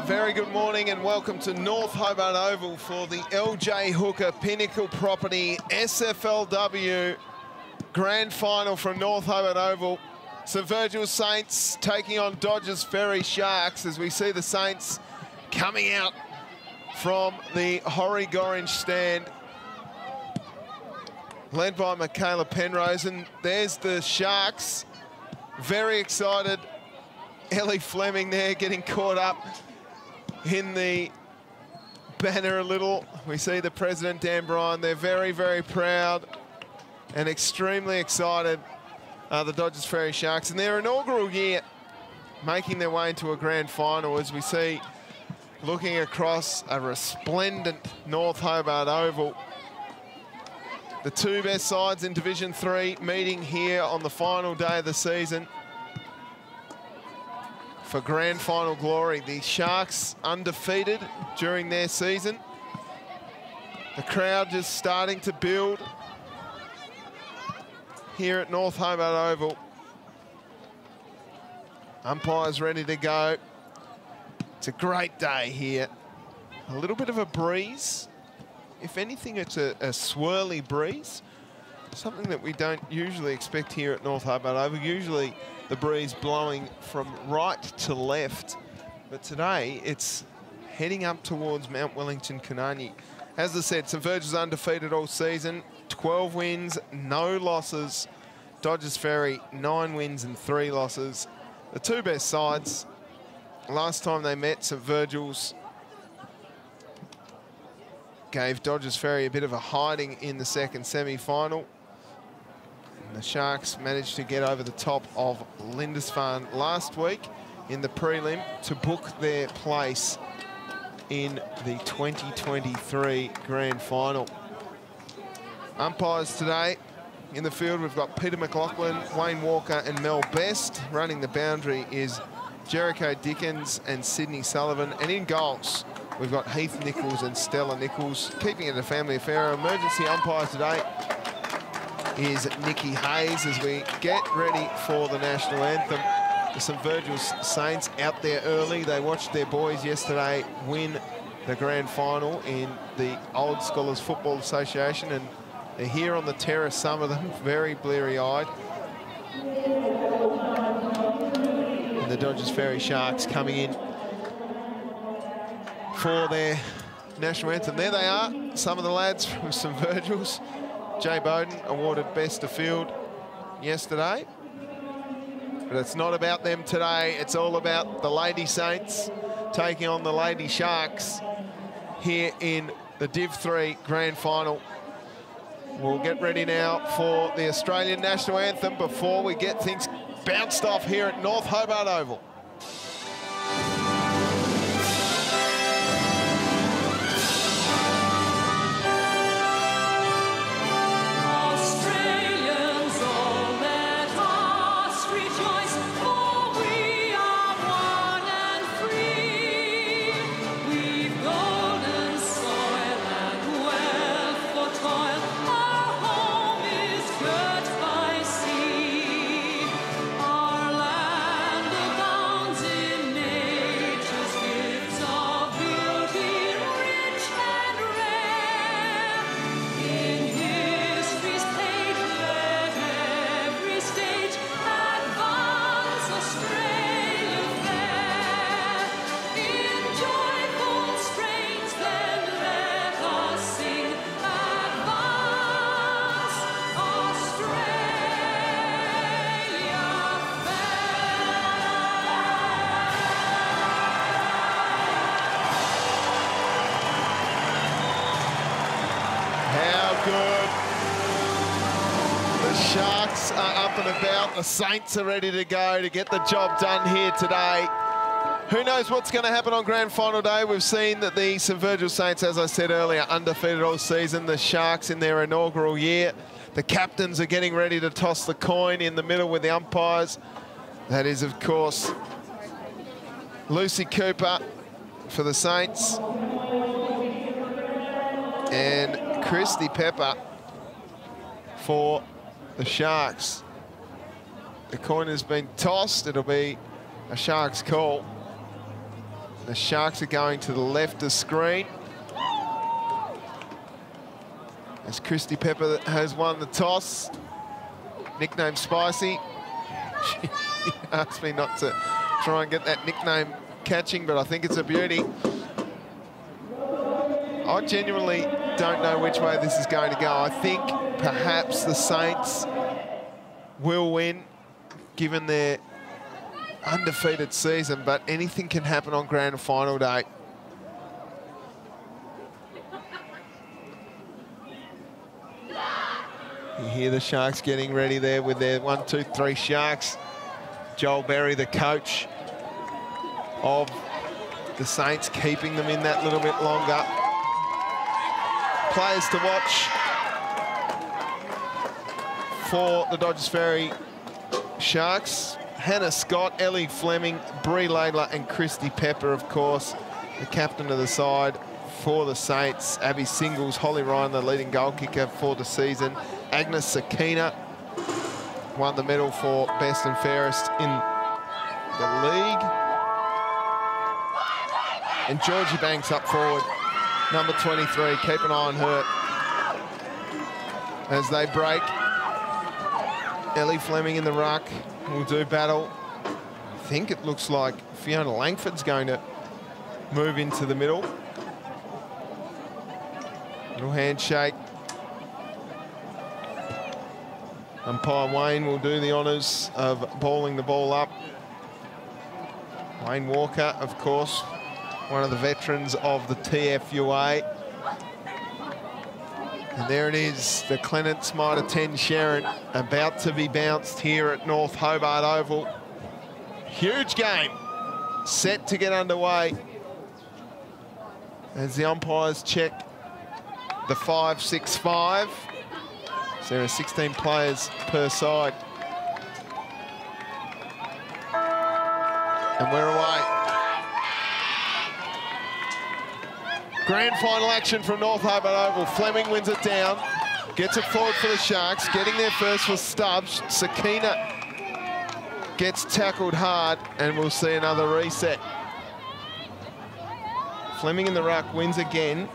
A very good morning and welcome to North Hobart Oval for the LJ Hooker Pinnacle Property SFLW Grand Final from North Hobart Oval. St Virgil Saints taking on Dodges Ferry Sharks as we see the Saints coming out from the Horrie Gorringe stand led by Michaela Penrose. And there's the Sharks. Very excited. Ellie Fleming there getting caught up in the banner a little. We see the President, Dan Bryan. They're very, very proud and extremely excited, uh, the Dodges Ferry Sharks. In their inaugural year, making their way into a grand final as we see looking across a resplendent North Hobart Oval. The two best sides in Division 3 meeting here on the final day of the season for grand final glory. The Sharks undefeated during their season. The crowd just starting to build here at North Hobart Oval. Umpires ready to go. It's a great day here. A little bit of a breeze if anything, it's a, a swirly breeze, something that we don't usually expect here at North Hobart Oval. Usually the breeze blowing from right to left, but today it's heading up towards Mount Wellington kunanyi. As I said, St Virgil's undefeated all season, 12 wins, no losses. Dodges Ferry, nine wins and three losses. The two best sides. Last time they met, St Virgil's gave Dodges Ferry a bit of a hiding in the second semi-final. The Sharks managed to get over the top of Lindisfarne last week in the prelim to book their place in the 2023 Grand Final. Umpires today in the field, we've got Peter McLaughlin, Wayne Walker and Mel Best. Running the boundary is Jericho Dickens and Sydney Sullivan. And in goals, We've got Heath Nichols and Stella Nichols keeping it a family affair. emergency umpire today is Nikki Hayes as we get ready for the national anthem. The St Virgil's Saints out there early. They watched their boys yesterday win the grand final in the Old Scholars Football Association and they're here on the terrace, some of them very bleary-eyed. And the Dodges Ferry Sharks coming in for their national anthem. There they are, some of the lads from St Virgil's. Jay Bowden awarded best of field yesterday. But it's not about them today. It's all about the Lady Saints taking on the Lady Sharks here in the Div 3 Grand Final. We'll get ready now for the Australian National Anthem before we get things bounced off here at North Hobart Oval. Are ready to go to get the job done here today. Who knows what's going to happen on Grand Final day? We've seen that the St Virgil Saints, as I said earlier, undefeated all season. The Sharks in their inaugural year. The captains are getting ready to toss the coin in the middle with the umpires. That is, of course, Lucy Cooper for the Saints. And Christy Pepper for the Sharks. The coin has been tossed. It'll be a Sharks call. The Sharks are going to the left of screen. As Christy Pepper has won the toss. Nickname Spicy. She asked me not to try and get that nickname catching, but I think it's a beauty. I genuinely don't know which way this is going to go. I think perhaps the Saints will win given their undefeated season, but anything can happen on grand final day. You hear the Sharks getting ready there with their one, two, three Sharks. Joel Berry, the coach of the Saints, keeping them in that little bit longer. Players to watch for the Dodges Ferry Sharks. Hannah Scott, Ellie Fleming, Brie Laidler and Christy Pepper, of course, the captain of the side for the Saints. Abby Singles, Holly Ryan, the leading goal kicker for the season. Agnes Sakina won the medal for best and fairest in the league. And Georgie Banks up forward, number 23. Keep an eye on her as they break. Ellie Fleming in the ruck will do battle. I think it looks like Fiona Langford's going to move into the middle. Little handshake. Umpire Wayne will do the honours of balling the ball up. Wayne Walker, of course, one of the veterans of the TFUA. And there it is, the Clements Mitre 10 Sherrin about to be bounced here at North Hobart Oval. Huge game, set to get underway as the umpires check the 5-6-5. So there are 16 players per side. And we're away. Grand final action from North Hobart Oval. Fleming wins it down, gets it forward for the Sharks. Getting there first was Stubbs. Sakina gets tackled hard, and we'll see another reset. Fleming in the ruck wins again.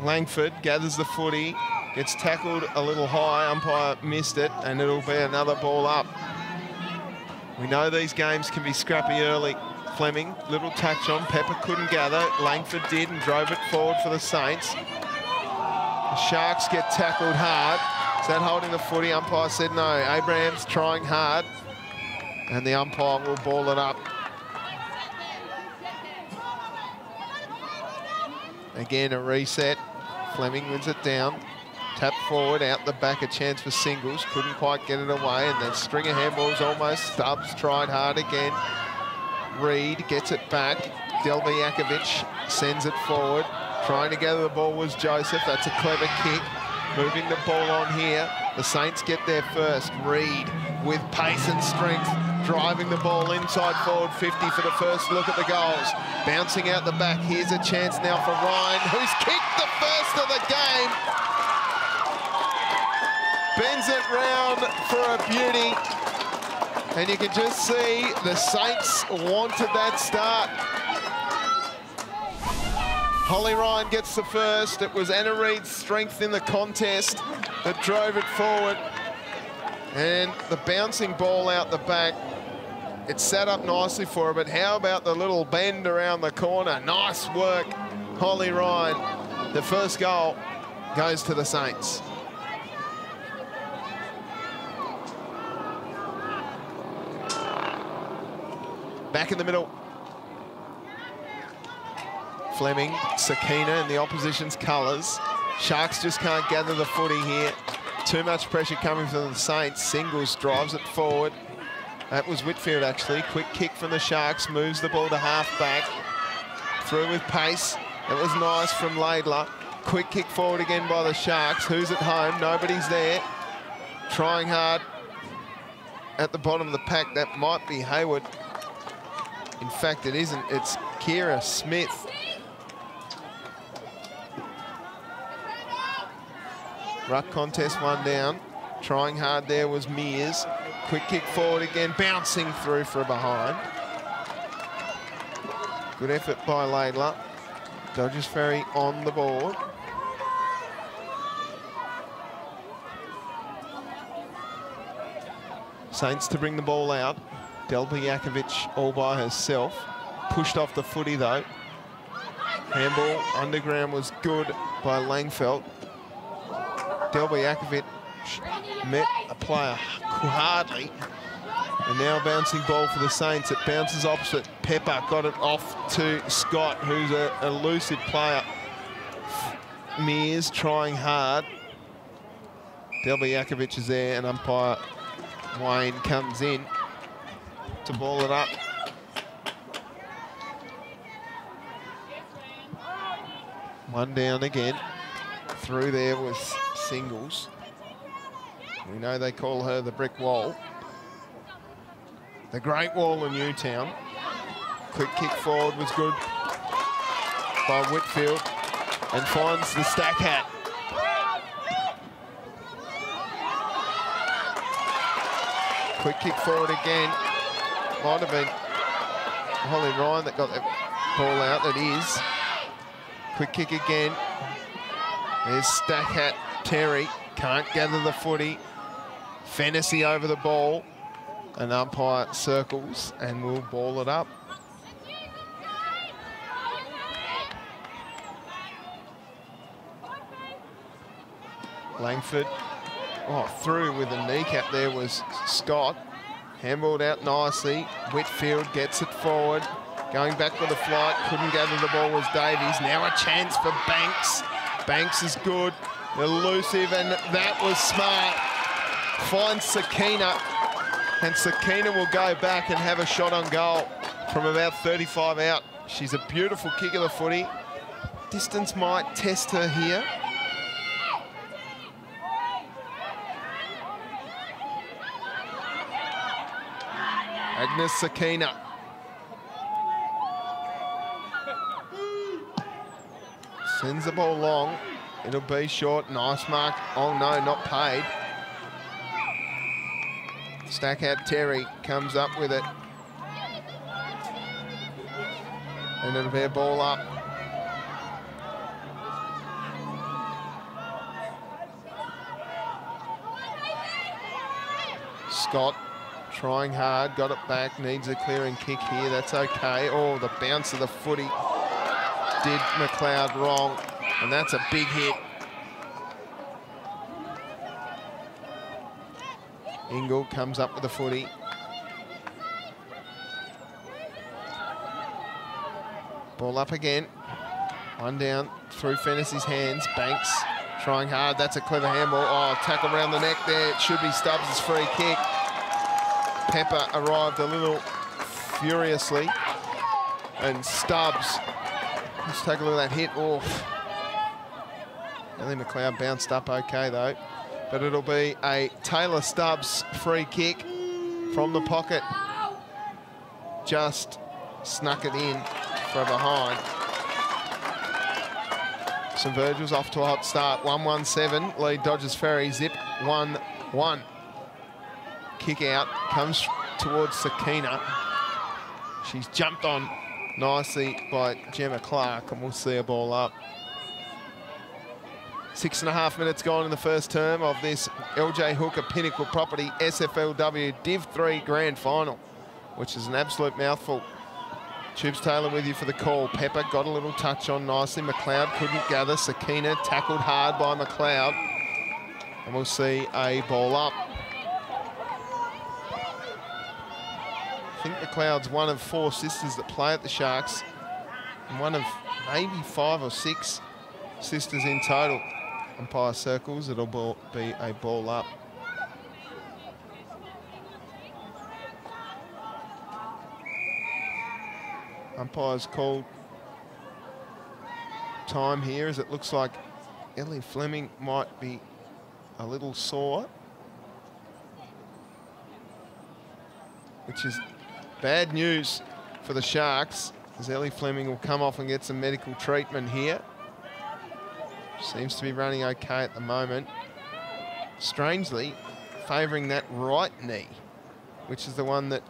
Langford gathers the footy, gets tackled a little high, umpire missed it, and it'll be another ball up. We know these games can be scrappy early. Fleming, little touch on, Pepper couldn't gather, Langford did and drove it forward for the Saints. The Sharks get tackled hard. Is that holding the footy? Umpire said no. Abraham's trying hard, and the umpire will ball it up. Again, a reset. Fleming wins it down. Tap forward, out the back, a chance for singles. Couldn't quite get it away, and then string of handballs almost. Stubbs tried hard again. Reed gets it back. Delby Yakovic sends it forward. Trying to gather the ball was Joseph. That's a clever kick. Moving the ball on here. The Saints get there first. Reed with pace and strength. Driving the ball inside forward 50 for the first look at the goals. Bouncing out the back. Here's a chance now for Ryan, who's kicked the first of the game. Bends it round for a beauty. And you can just see the Saints wanted that start. Holly Ryan gets the first. It was Anna Reid's strength in the contest that drove it forward. And the bouncing ball out the back, it set up nicely for her, but how about the little bend around the corner? Nice work, Holly Ryan. The first goal goes to the Saints. Back in the middle. Fleming, Sakina in the opposition's colours. Sharks just can't gather the footy here. Too much pressure coming from the Saints. Singles drives it forward. That was Whitfield, actually. Quick kick from the Sharks, moves the ball to half-back. Through with pace. It was nice from Laidler. Quick kick forward again by the Sharks. Who's at home? Nobody's there. Trying hard at the bottom of the pack. That might be Hayward. In fact, it isn't. It's Kira Smith. Ruck contest one down. Trying hard there was Mears. Quick kick forward again, bouncing through for a behind. Good effort by Laidler. Dodges Ferry on the board. Saints to bring the ball out. Delby Yakovic all by herself. Pushed off the footy though. Handball underground was good by Langford. Delbyakovic met a player hardly. And now bouncing ball for the Saints. It bounces opposite. Pepper got it off to Scott, who's a elusive player. Mears trying hard. Delbyakovic is there, and umpire Wayne comes in to ball it up. One down again. Through there was singles. We know they call her the brick wall. The Great Wall in Newtown. Quick kick forward was good by Whitfield and finds the stack hat. Quick kick forward again. Might have been Holly Ryan that got that ball out. That is. Quick kick again. There's stack hat Terry. Can't gather the footy. Fantasy over the ball. An umpire circles and will ball it up. Langford. Oh, through with a kneecap there was Scott. Handballed out nicely. Whitfield gets it forward. Going back with a flight. Couldn't gather the ball was Davies. Now a chance for Banks. Banks is good. Elusive, and that was smart. Finds Sakina. And Sakina will go back and have a shot on goal from about 35 out. She's a beautiful kick of the footy. Distance might test her here. Agnes Sakina. Sends the ball long. It'll be short. Nice mark. Oh no, not paid. Stackhat Terry comes up with it. And it'll be a ball up. Scott trying hard, got it back, needs a clearing kick here, that's okay. Oh, the bounce of the footy did McLeod wrong, and that's a big hit. Ingle comes up with the footy. Ball up again. One down through Fennessy's hands. Banks trying hard. That's a clever handball. Oh, tackle around the neck there. It should be Stubbs' free kick. Pepper arrived a little furiously. And Stubbs, let's take a look at that hit. Oh. Ellie McLeod bounced up okay though. But it'll be a Taylor Stubbs free kick from the pocket. Just snuck it in from behind. St Virgil's off to a hot start. 1-1-7, lead Dodges Ferry, zip 1-1 kick out, comes towards Sakina. She's jumped on nicely by Gemma Clark, and we'll see a ball up. Six and a half minutes gone in the first term of this LJ Hooker Pinnacle Property SFLW Div 3 Grand Final, which is an absolute mouthful. Tubes Taylor with you for the call. Pepper got a little touch on nicely. McLeod couldn't gather. Sakina tackled hard by McLeod. And we'll see a ball up. I think McLeod's one of four sisters that play at the Sharks, and one of maybe five or six sisters in total. Umpire circles, it'll be a ball up. Umpire's called time here as it looks like Ellie Fleming might be a little sore. Which is Bad news for the Sharks as Ellie Fleming will come off and get some medical treatment here. Seems to be running okay at the moment. Strangely, favouring that right knee, which is the one that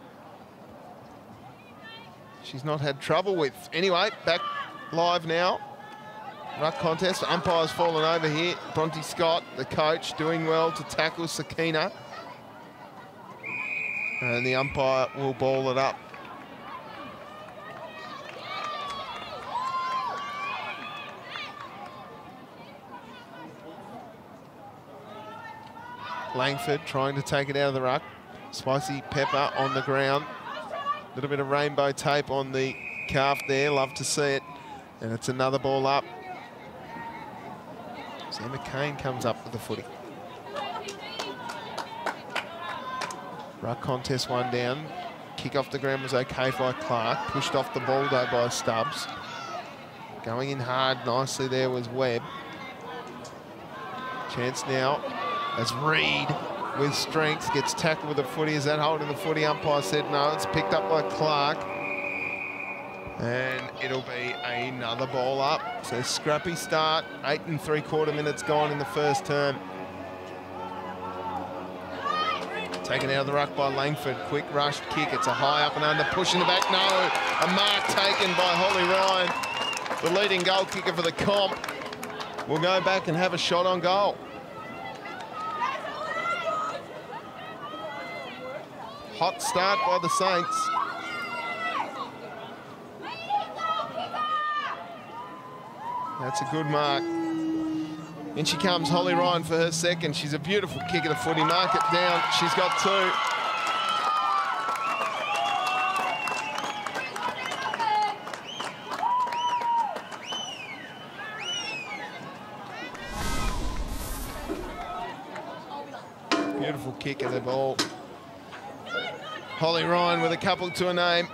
she's not had trouble with. Anyway, back live now. Ruck contest. Umpire's fallen over here. Bronte Scott, the coach, doing well to tackle Sakina. And the umpire will ball it up. Langford trying to take it out of the ruck. Spicy Pepper on the ground. A little bit of rainbow tape on the calf there. Love to see it. And it's another ball up. Sam McCain comes up with the footy. Ruck contest one down. Kick off the ground was okay by Clark. Pushed off the ball though by Stubbs. Going in hard nicely there was Webb. Chance now as Reed with strength, gets tackled with the footy. Is that holding the footy? Umpire said no. It's picked up by Clark. And it'll be another ball up. So scrappy start. Eight and three quarter minutes gone in the first term. Taken out of the ruck by Langford. Quick rushed kick. It's a high up and under. Pushing the back. No. A mark taken by Holly Ryan. The leading goal kicker for the comp. We'll go back and have a shot on goal. Hot start by the Saints. That's a good mark. In she comes, Holly Ryan for her second. She's a beautiful kick of the footy. Mark it down. She's got two. Beautiful kick of the ball. Holly Ryan with a couple to a name.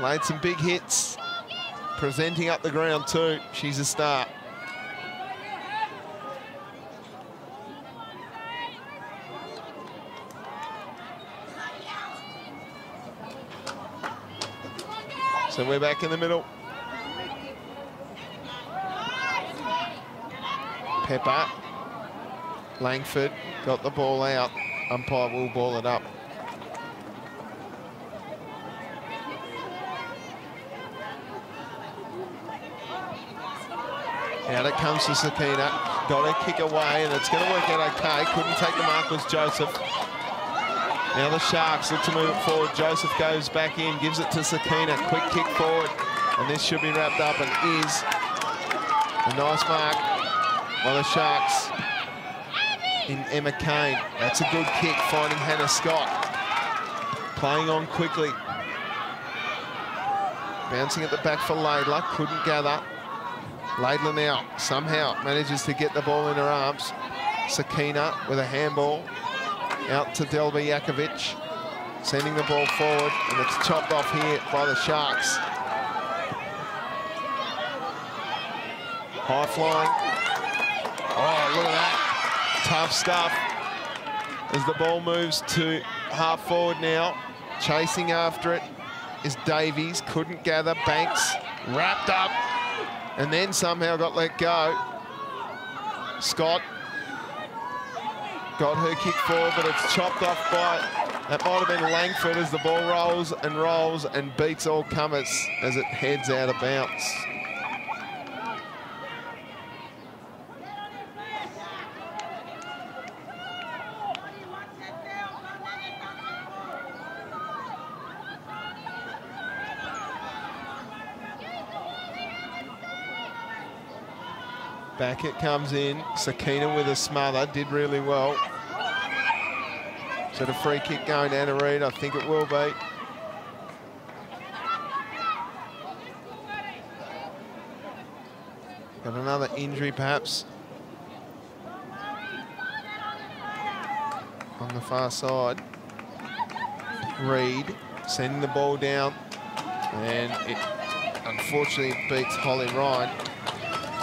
Laid some big hits. Presenting up the ground too. She's a star. So we're back in the middle. Pepper. Langford got the ball out. Umpire will ball it up. Out it comes to Sakina. Got her kick away, and it's going to work out okay. Couldn't take the mark was Joseph. Now the Sharks look to move it forward. Joseph goes back in, gives it to Sakina. Quick kick forward. And this should be wrapped up and is a nice mark by the Sharks in Emma Kane. That's a good kick, finding Hannah Scott. Playing on quickly. Bouncing at the back for Laidler, couldn't gather. Laidler now somehow manages to get the ball in her arms. Sakina with a handball out to Delby Jakovic, sending the ball forward, and it's chopped off here by the Sharks. High flying. Oh, look at that. Tough stuff. As the ball moves to half forward now, chasing after it is Davies. Couldn't gather. Banks wrapped up and then somehow got let go. Scott got her kick forward, but it's chopped off by, that might have been Langford as the ball rolls and rolls and beats all comers as it heads out of bounds. Back it comes in. Sakina with a smother. Did really well. It a free kick going to Reid? I think it will be. Got another injury perhaps. On the far side. Reid sending the ball down. And it unfortunately beats Holly Ryan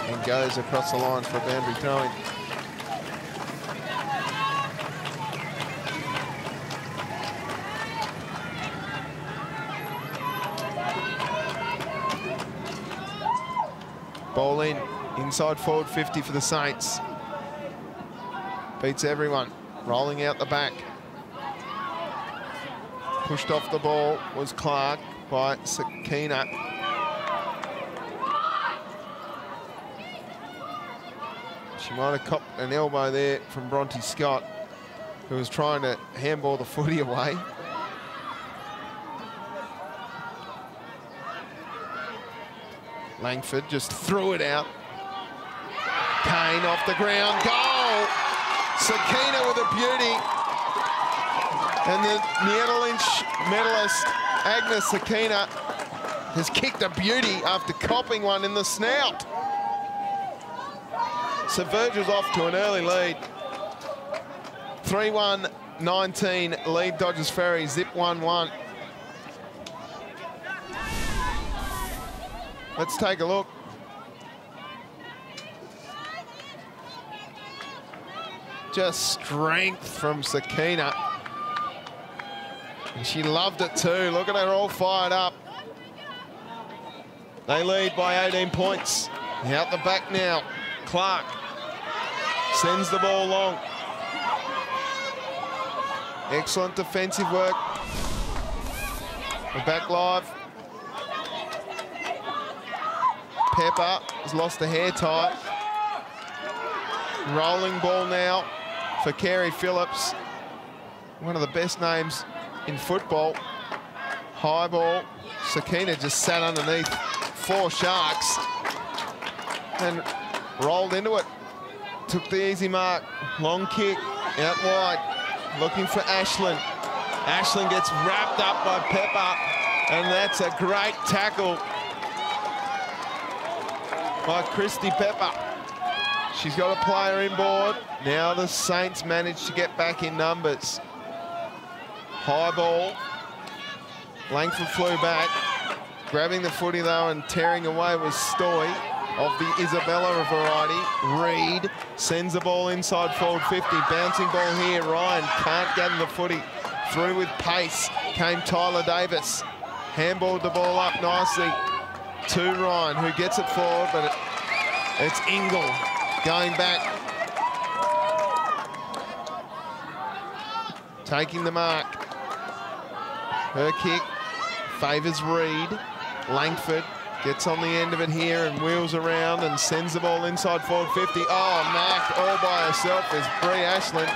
and goes across the line for boundary throwing. Ball in, inside forward 50 for the Saints. Beats everyone, rolling out the back. Pushed off the ball was Clark by Sakina. She might have copped an elbow there from Bronte Scott, who was trying to handball the footy away. Langford just threw it out. Kane off the ground, goal! Sakina with a beauty. And the Lynch medalist, Agnes Sakina, has kicked a beauty after copping one in the snout. So Virgil's off to an early lead. 3-1-19 lead Dodges Ferry, zip 1-1. Let's take a look. Just strength from Sakina. And she loved it too. Look at her all fired up. They lead by 18 points. Out the back now. Clark sends the ball long. Excellent defensive work. We're back live. Pepper has lost the hair tie. Rolling ball now for Carey Phillips. One of the best names in football. High ball. Sakina just sat underneath four Sharks and rolled into it. Took the easy mark. Long kick out wide. Looking for Ashlyn. Ashlyn gets wrapped up by Pepper and that's a great tackle by Christy Pepper. She's got a player inboard. Now the Saints manage to get back in numbers. High ball. Langford flew back. Grabbing the footy though and tearing away was Stoy of the Isabella variety. Reed sends the ball inside forward 50. Bouncing ball here. Ryan can't gather the footy. Through with pace came Tyler Davis. Handballed the ball up nicely to Ryan, who gets it forward, but it, it's Ingle going back. Taking the mark. Her kick favours Reed. Langford gets on the end of it here and wheels around and sends the ball inside forward 50. Oh, Mac all by herself is Brie Ashland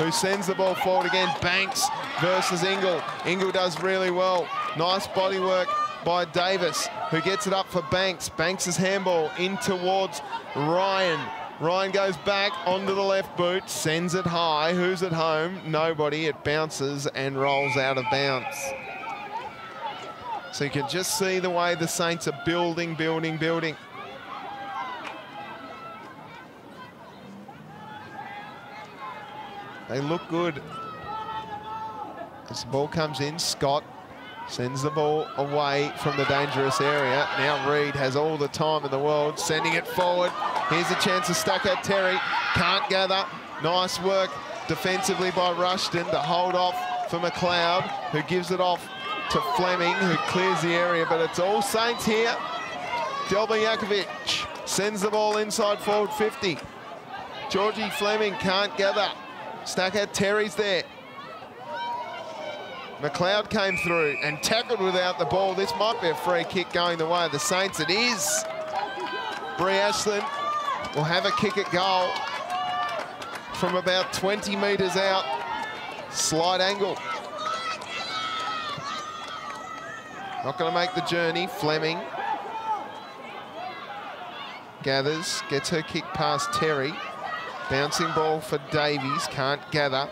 who sends the ball forward again. Banks versus Ingle. Ingle does really well. Nice body work by Davis, who gets it up for Banks. Banks' handball in towards Ryan. Ryan goes back onto the left boot, sends it high. Who's at home? Nobody. It bounces and rolls out of bounds. So you can just see the way the Saints are building, building, building. They look good. As the ball comes in, Scott Sends the ball away from the dangerous area. Now Reed has all the time in the world, sending it forward. Here's a chance to stuck at Terry. Can't gather. Nice work defensively by Rushton to hold off for McLeod, who gives it off to Fleming, who clears the area, but it's all Saints here. Delba Jakovic sends the ball inside forward 50. Georgie Fleming can't gather. Stackhead Terry's there. McLeod came through and tackled without the ball. This might be a free kick going the way of the Saints. It is. Brie Ashland will have a kick at goal from about 20 metres out. Slight angle. Not going to make the journey. Fleming gathers, gets her kick past Terry. Bouncing ball for Davies, can't gather.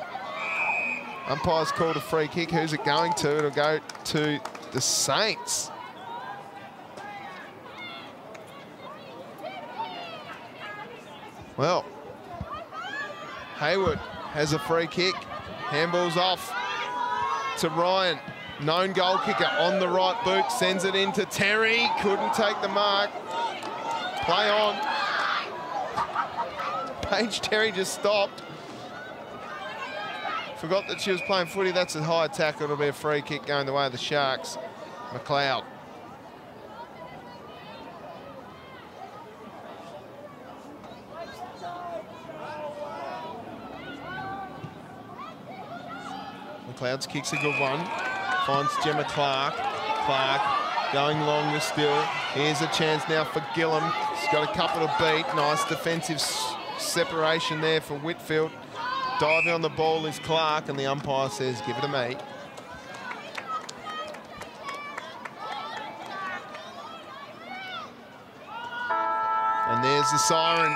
Umpire's called a free kick. Who's it going to? It'll go to the Saints. Well, Hayward has a free kick. Handball's off to Ryan. Known goal kicker on the right boot. Sends it into Terry. Couldn't take the mark. Play on. Paige Terry just stopped. Forgot that she was playing footy. That's a high tackle. It'll be a free kick going the way of the Sharks. McLeod. McLeod's kick's a good one. Finds Gemma Clark. Clark going longer still. Here's a chance now for Gillum. He's got a couple to beat. Nice defensive separation there for Whitfield. Diving on the ball is Clark, and the umpire says, give it to me. And there's the siren.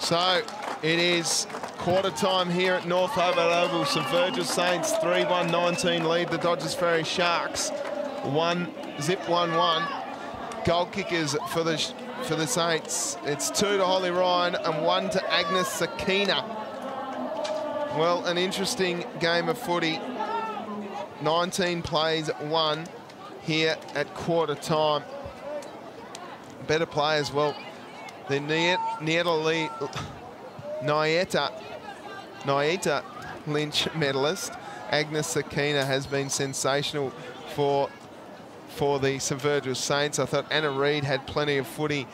So it is quarter time here at North Hobart Oval. St Virgil Saints 3-1-19 lead the Dodges Ferry Sharks. One zip 1-1. Goal kickers for the for the Saints. It's two to Holly Ryan and one to Agnes Sakina. Well, an interesting game of footy. 19 plays, one here at quarter time. Better players, well, they're near the Nieta, Nieta, Nieta Lynch medalist, Agnes Sakina, has been sensational for for the St Virgil Saints. I thought Anna Reid had plenty of footy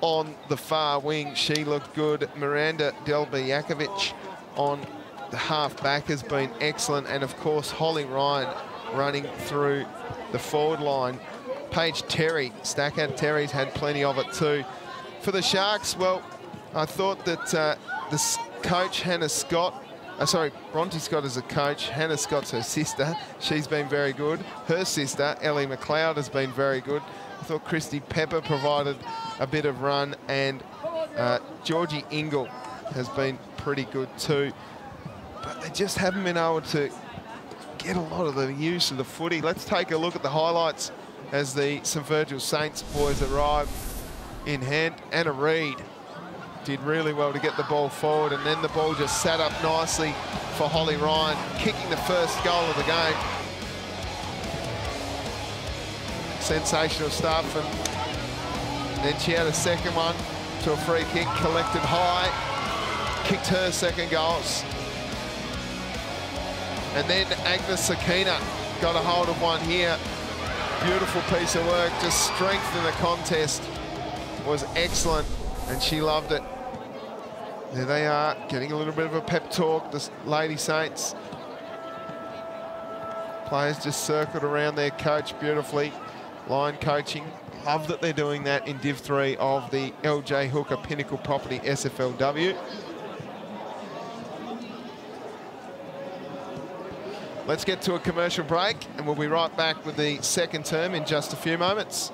on the far wing. She looked good. Miranda Delbajakovic on the half back has been excellent. And of course, Holly Ryan running through the forward line. Paige Terry, Stackhead Terry's had plenty of it too. For the Sharks, well, I thought that uh, the coach, Hannah Scott, uh, sorry, Bronte Scott is a coach. Hannah Scott's her sister. She's been very good. Her sister, Ellie McLeod, has been very good. I thought Christy Pepper provided a bit of run, and uh, Georgie Ingle has been pretty good too. But they just haven't been able to get a lot of the use of the footy. Let's take a look at the highlights as the St Virgil Saints boys arrive in hand. Anna Reid did really well to get the ball forward and then the ball just sat up nicely for Holly Ryan, kicking the first goal of the game. Sensational stuff from... then she had a second one to a free kick, collected high, kicked her second goals. And then Agnes Sakina got a hold of one here. Beautiful piece of work, just strength in the contest was excellent and she loved it. There they are, getting a little bit of a pep talk, the Lady Saints. Players just circled around their coach beautifully. Line coaching. Love that they're doing that in Div 3 of the LJ Hooker Pinnacle Property SFLW. Let's get to a commercial break and we'll be right back with the second term in just a few moments.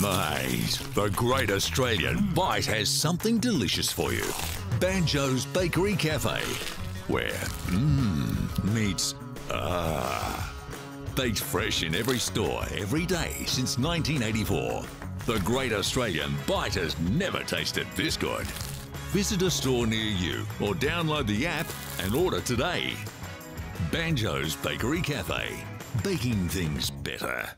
Mate, the Great Australian Bite has something delicious for you. Banjo's Bakery Cafe, where mmm meets ah. Baked fresh in every store every day since 1984. The Great Australian Bite has never tasted this good. Visit a store near you or download the app and order today. Banjo's Bakery Cafe, baking things better.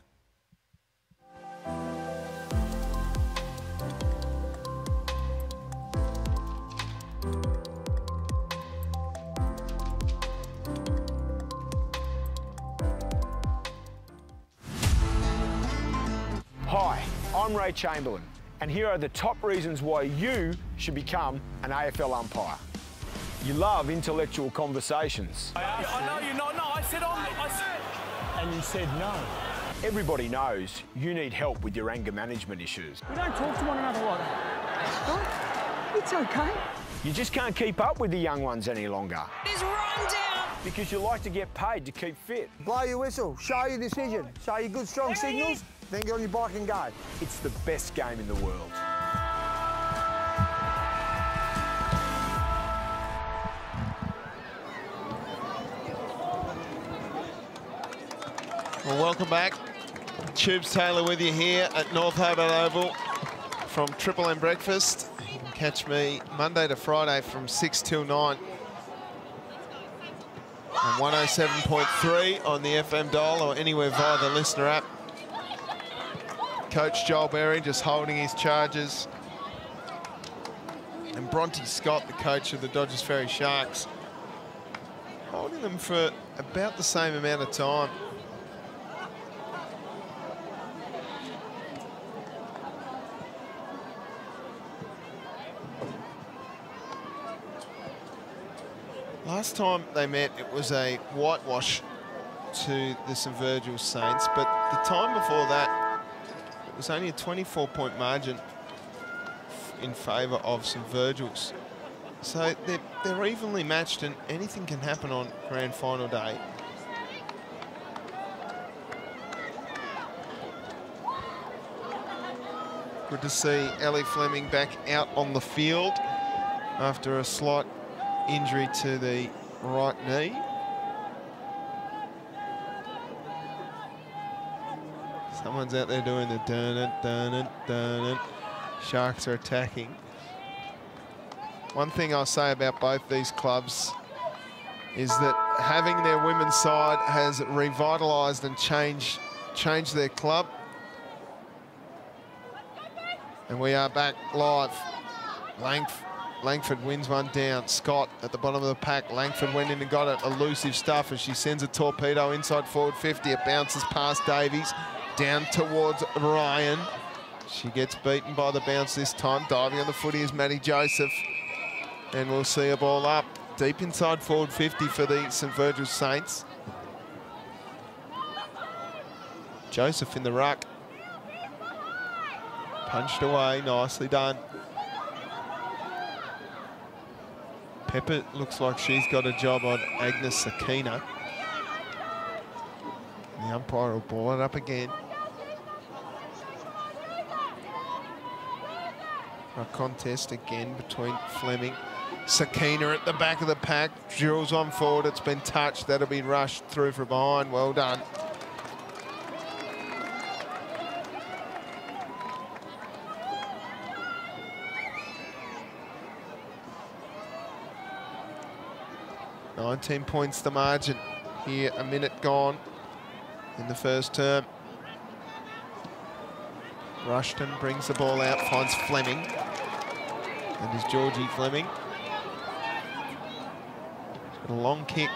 I'm Ray Chamberlain, and here are the top reasons why you should become an AFL umpire. You love intellectual conversations. I, I know you're not. No, I said on. I said. And you said no. Everybody knows you need help with your anger management issues. We don't talk to one another like that. It's okay. You just can't keep up with the young ones any longer. It's run down. Because you like to get paid to keep fit. Blow your whistle, show your decision, show your good strong signals, then get on your bike and go. It's the best game in the world. Well, welcome back. Tubes Taylor with you here at North Hobart Oval from Triple M Breakfast. Catch me Monday to Friday from 6 till 9 on 107.3 on the FM dial or anywhere via the LiSTNR app. Coach Joel Berry just holding his charges. And Bronte Scott, the coach of the Dodges Ferry Sharks, holding them for about the same amount of time. Last time they met, it was a whitewash to the St Virgil Saints, but the time before that, was only a 24-point margin in favour of St Virgil's. So they're, they're evenly matched and anything can happen on grand final day. Good to see Ellie Fleming back out on the field after a slight injury to the right knee. Someone's out there doing the dun it, dun it, dun it. Sharks are attacking. one thing I'll say about both these clubs is that having their women's side has revitalised and changed, changed their club. And we are back live. Langf Langford wins one down. Scott at the bottom of the pack. Langford went in and got it. Elusive stuff as she sends a torpedo inside forward 50. It bounces past Davies down towards Ryan. She gets beaten by the bounce this time. Diving on the footy is Maddie Joseph. And we'll see a ball up deep inside forward 50 for the St Virgil Saints. Joseph in the ruck. Punched away, nicely done. Pepper looks like she's got a job on Agnes Sakina. The umpire will ball it up again. A contest again between Fleming. Sakina at the back of the pack. Drills on forward. It's been touched. That'll be rushed through from behind. Well done. Nineteen points the margin. Here, a minute gone in the first term. Rushton brings the ball out, finds Fleming. And is Georgie Fleming. A long kick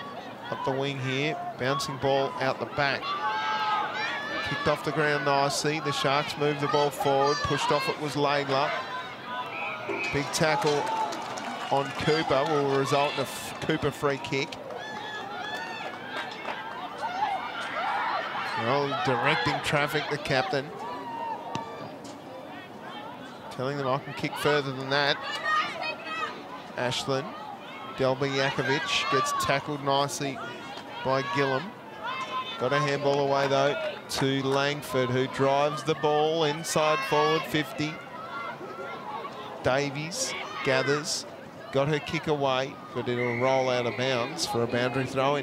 up the wing here. Bouncing ball out the back. Kicked off the ground nicely. The Sharks move the ball forward. Pushed off it was Layla. Big tackle on Cooper will result in a Cooper free kick. Well, directing traffic, the captain. Telling them I can kick further than that. Ashland. Delby Yakovic gets tackled nicely by Gillum. Got a handball away though to Langford who drives the ball inside forward 50. Davies gathers, got her kick away, but it'll roll out of bounds for a boundary throw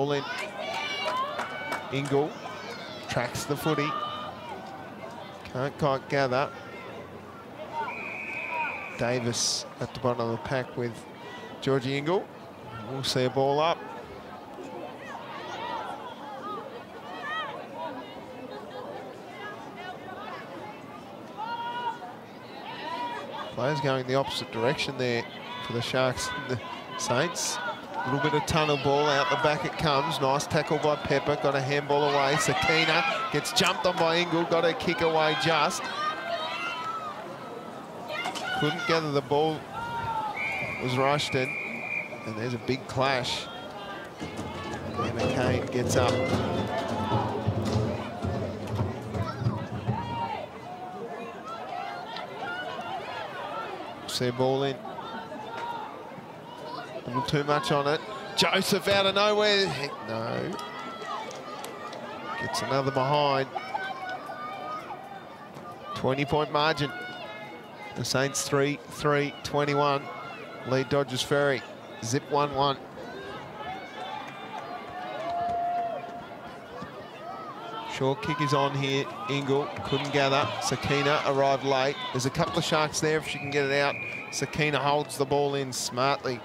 In. Ingle tracks the footy. Can't quite gather. Davis at the bottom of the pack with Georgie Ingle. We'll see a ball up. Players going the opposite direction there for the Sharks and the Saints. A little bit of tunnel ball out the back it comes. Nice tackle by Pepper. Got a handball away. Sakina gets jumped on by Ingle. Got a kick away just. Couldn't gather the ball. Was rushed Rushton. And there's a big clash. Emma Kane gets up. See ball in. Little too much on it. Joseph out of nowhere. Heck no. Gets another behind. 20-point margin. The Saints 3, 3, 21. Lead Dodges Ferry. Zip 1-1. Short kick is on here. Ingle couldn't gather. Sakina arrived late. There's a couple of Sharks there if she can get it out. Sakina holds the ball in smartly.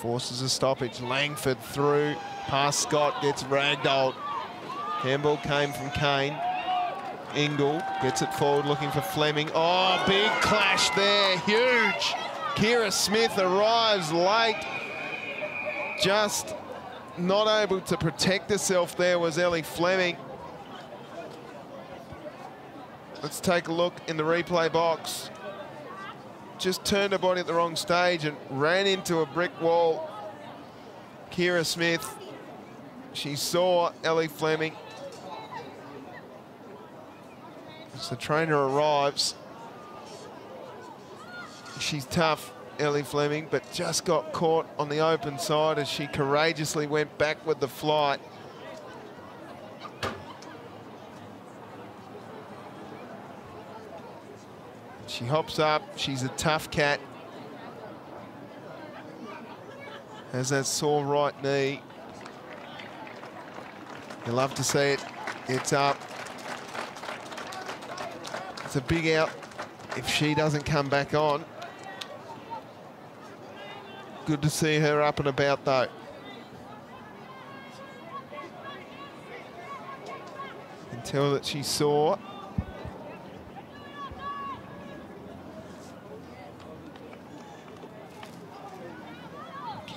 Forces a stoppage. Langford through. Past Scott. Gets ragdolled. Handball came from Kane. Ingle gets it forward looking for Fleming. Oh, big clash there. Huge. Kira Smith arrives late. Just not able to protect herself there was Ellie Fleming. Let's take a look in the replay box. Just turned her body at the wrong stage and ran into a brick wall. Kira Smith, she saw Ellie Fleming. As the trainer arrives, she's tough, Ellie Fleming, but just got caught on the open side as she courageously went back with the flight. She hops up. She's a tough cat. Has that sore right knee. You love to see it. It's up. It's a big out if she doesn't come back on. Good to see her up and about though. can tell that she saw.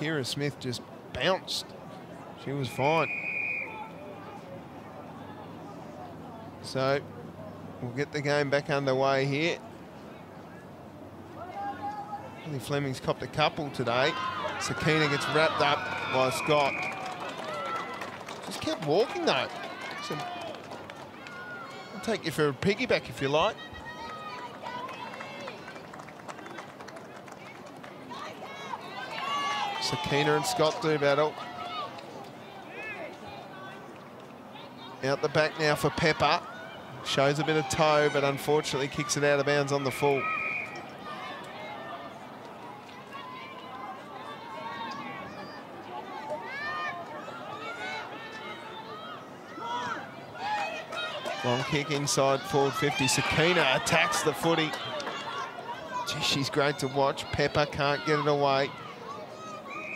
Kira Smith just bounced. She was fine. So we'll get the game back underway here. Ellie Fleming's copped a couple today. Sakina gets wrapped up by Scott. Just kept walking though. So I'll take you for a piggyback if you like. Sakina and Scott do battle. Out the back now for Pepper. Shows a bit of toe, but unfortunately kicks it out of bounds on the full. Long kick inside forward 50. Sakina attacks the footy. Gee, she's great to watch. Pepper can't get it away.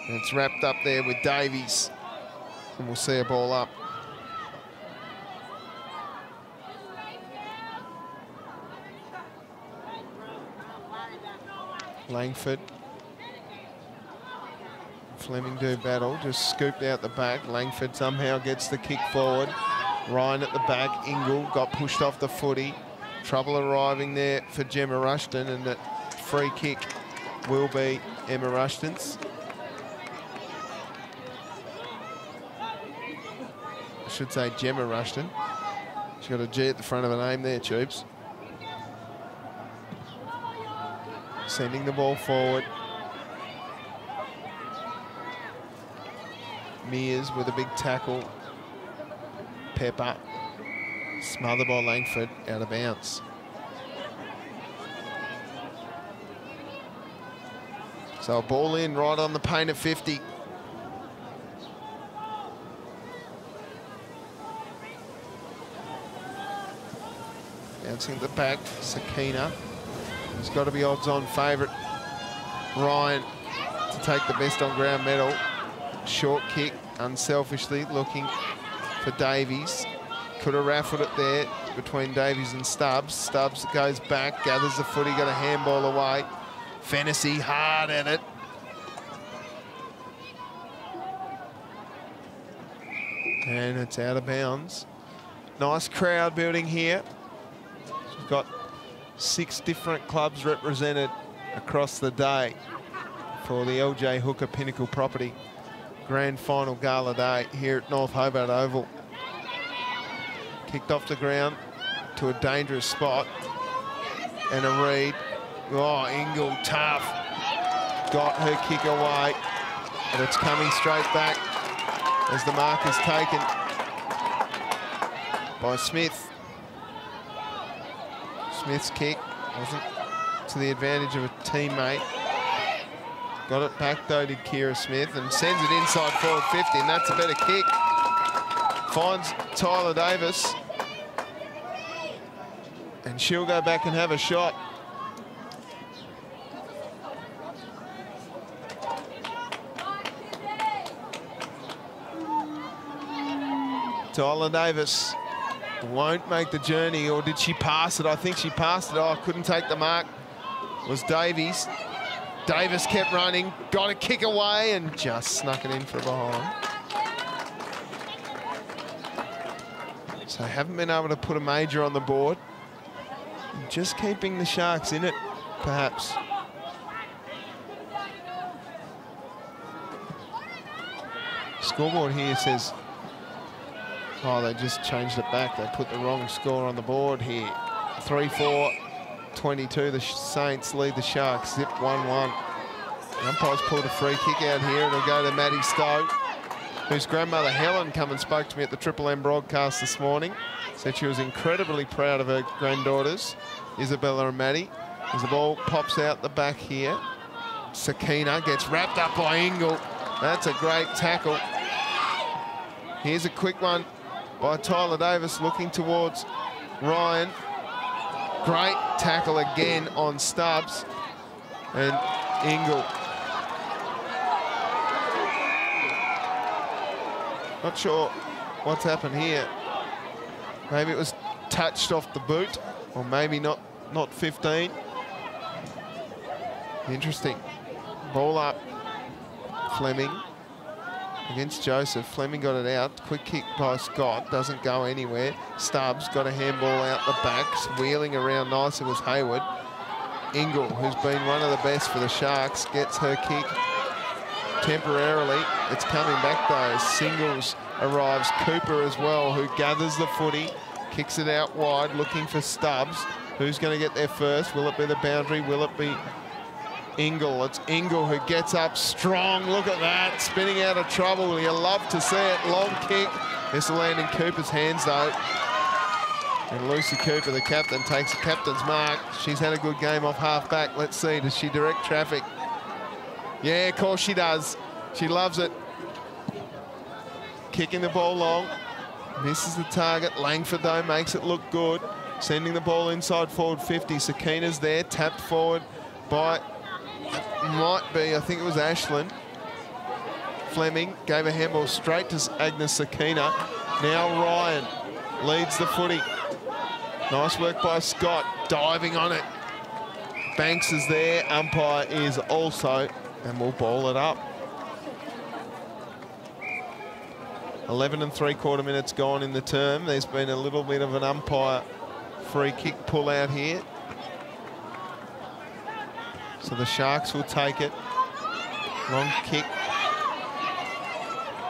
And it's wrapped up there with Davies. And we'll see a ball up. Langford. Fleming do battle, just scooped out the back. Langford somehow gets the kick forward. Ryan at the back. Ingle got pushed off the footy. Trouble arriving there for Gemma Rushton, and that free kick will be Emma Rushton's. Should say Gemma Rushton. She's got a G at the front of her name there, Tubes. Sending the ball forward. Mears with a big tackle. Pepper. Smothered by Langford out of bounds. So a ball in right on the paint at 50. At the back, Sakina. He's got to be odds-on favourite. Ryan to take the best on ground medal. Short kick, unselfishly looking for Davies. Could have raffled it there between Davies and Stubbs. Stubbs goes back, gathers the footy, got a handball away. Fantasy hard at it. And it's out of bounds. Nice crowd building here. Six different clubs represented across the day for the LJ Hooker Pinnacle Property Grand Final Gala Day here at North Hobart Oval. Kicked off the ground to a dangerous spot. And a read. Oh, Ingle, tough. Got her kick away. and it's coming straight back as the mark is taken by Smith. Smith's kick wasn't to the advantage of a teammate. Got it back though to Kira Smith and sends it inside forward 50 and that's a better kick. Finds Tyler Davis. And she'll go back and have a shot. Tyler Davis won't make the journey, or did she pass it? I think she passed it. Oh, couldn't take the mark. Was Davies. Davis kept running, got a kick away, and just snuck it in for behind. So haven't been able to put a major on the board. Just keeping the Sharks in it, perhaps. Scoreboard here says Oh, they just changed it back. They put the wrong score on the board here. 3-4, 22. The Saints lead the Sharks. Zip 1-1. Umpire's pulled a free kick out here. It'll go to Maddie Stowe, whose grandmother Helen come and spoke to me at the Triple M broadcast this morning. Said she was incredibly proud of her granddaughters, Isabella and Maddie. As the ball pops out the back here. Sakina gets wrapped up by Ingle. That's a great tackle. Here's a quick one by Tyler Davis looking towards Ryan. Great tackle again on Stubbs and Ingle. Not sure what's happened here. Maybe it was touched off the boot, or maybe not, not 15. Interesting. Ball up. Fleming against Joseph. Fleming got it out. Quick kick by Scott. Doesn't go anywhere. Stubbs got a handball out the back. Wheeling around nice. It was Hayward. Ingle, who's been one of the best for the Sharks, gets her kick temporarily. It's coming back though. Singles arrives. Cooper as well, who gathers the footy, kicks it out wide, looking for Stubbs. Who's going to get there first? Will it be the boundary? Will it be Ingle? It's Ingle who gets up strong. Look at that, spinning out of trouble. You love to see it. Long kick. This will land in Cooper's hands though. And Lucy Cooper, the captain, takes the captain's mark. She's had a good game off half back. Let's see, does she direct traffic? Yeah, of course she does. She loves it. Kicking the ball long. Misses the target. Langford, though, makes it look good. Sending the ball inside forward 50. Sakina's there, tapped forward by, might be, I think it was Ashlyn. Fleming gave a handball straight to Agnes Sakina. Now Ryan leads the footy. Nice work by Scott, diving on it. Banks is there, umpire is also, and we'll ball it up. 11 and three quarter minutes gone in the term. There's been a little bit of an umpire free kick pull out here. So the Sharks will take it. Long kick.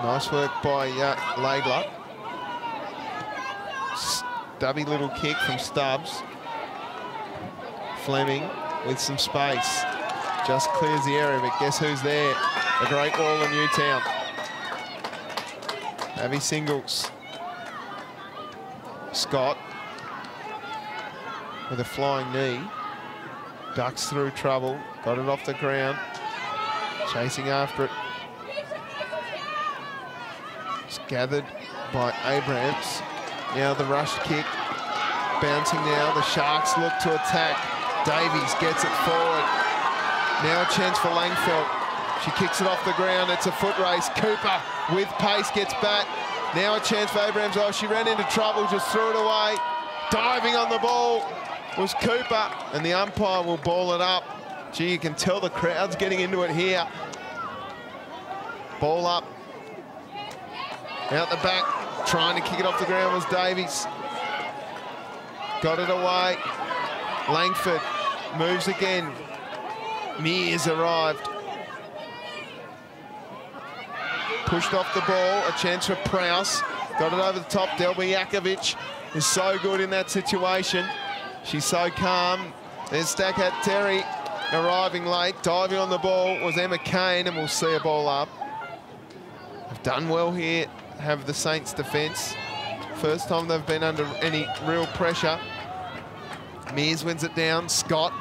Nice work by uh, Laidler. Stubby little kick from Stubbs. Fleming with some space. Just clears the area, but guess who's there? The great wall of Newtown. Abby Singles. Scott with a flying knee. Ducks through trouble. Got it off the ground. Chasing after it. It's gathered by Abrams. Now the rush kick. Bouncing now. The Sharks look to attack. Davies gets it forward. Now a chance for Langford. She kicks it off the ground. It's a foot race. Cooper with pace gets back. Now a chance for Abrams. Oh, she ran into trouble, just threw it away. Diving on the ball was Cooper, and the umpire will ball it up. Gee, you can tell the crowd's getting into it here. Ball up. Out the back, trying to kick it off the ground was Davies. Got it away. Langford moves again. Mears arrived. Pushed off the ball, a chance for Prowse. Got it over the top. Delby Yakovic is so good in that situation. She's so calm. There's Stackhat Terry arriving late. Diving on the ball was Emma Kane, and we'll see a ball up. Have done well here, have the Saints defence. First time they've been under any real pressure. Mears wins it down. Scott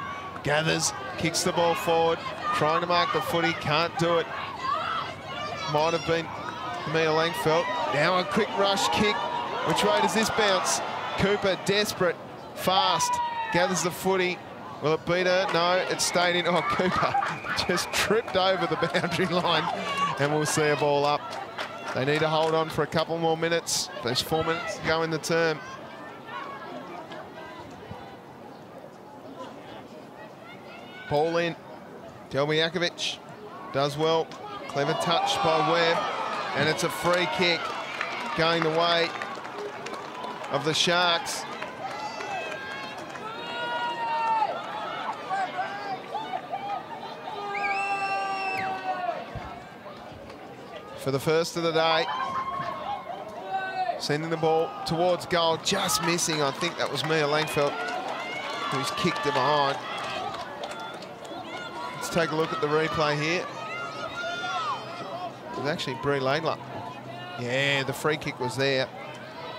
gathers, kicks the ball forward, trying to mark the footy, can't do it. Might have been Mia Langford. Now a quick rush kick. Which way does this bounce? Cooper, desperate, fast, gathers the footy. Will it beat her? No, it stayed in. Oh, Cooper just tripped over the boundary line. And we'll see a ball up. They need to hold on for a couple more minutes. There's four minutes to go in the term. Ball in. Delmijakovic does well. Clever touch by Webb. And it's a free kick going the way of the Sharks. For the first of the day. Sending the ball towards goal, just missing. I think that was Mia Langford who's kicked it behind. Let's take a look at the replay here. It was actually Brie Laidler. Yeah, the free kick was there.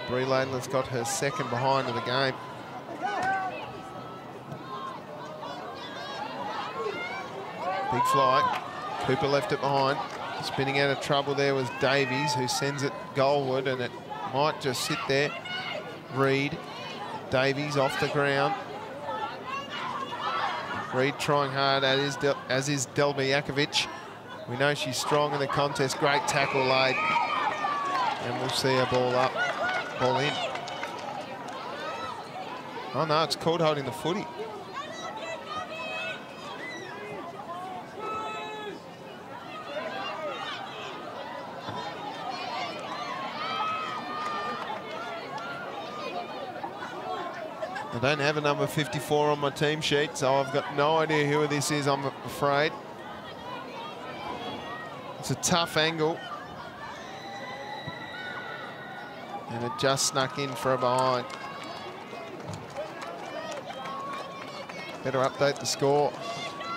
Brie Laidler's got her second behind of the game. Big flight. Cooper left it behind. Spinning out of trouble there was Davies, who sends it goalward, and it might just sit there. Reed, Davies off the ground. Reed trying hard, as is, Del as is Delby We know she's strong in the contest. Great tackle laid. And we'll see her ball up, ball in. Oh no, it's called holding the footy. I don't have a number 54 on my team sheet, so I've got no idea who this is, I'm afraid. It's a tough angle. And it just snuck in for a behind. Better update the score.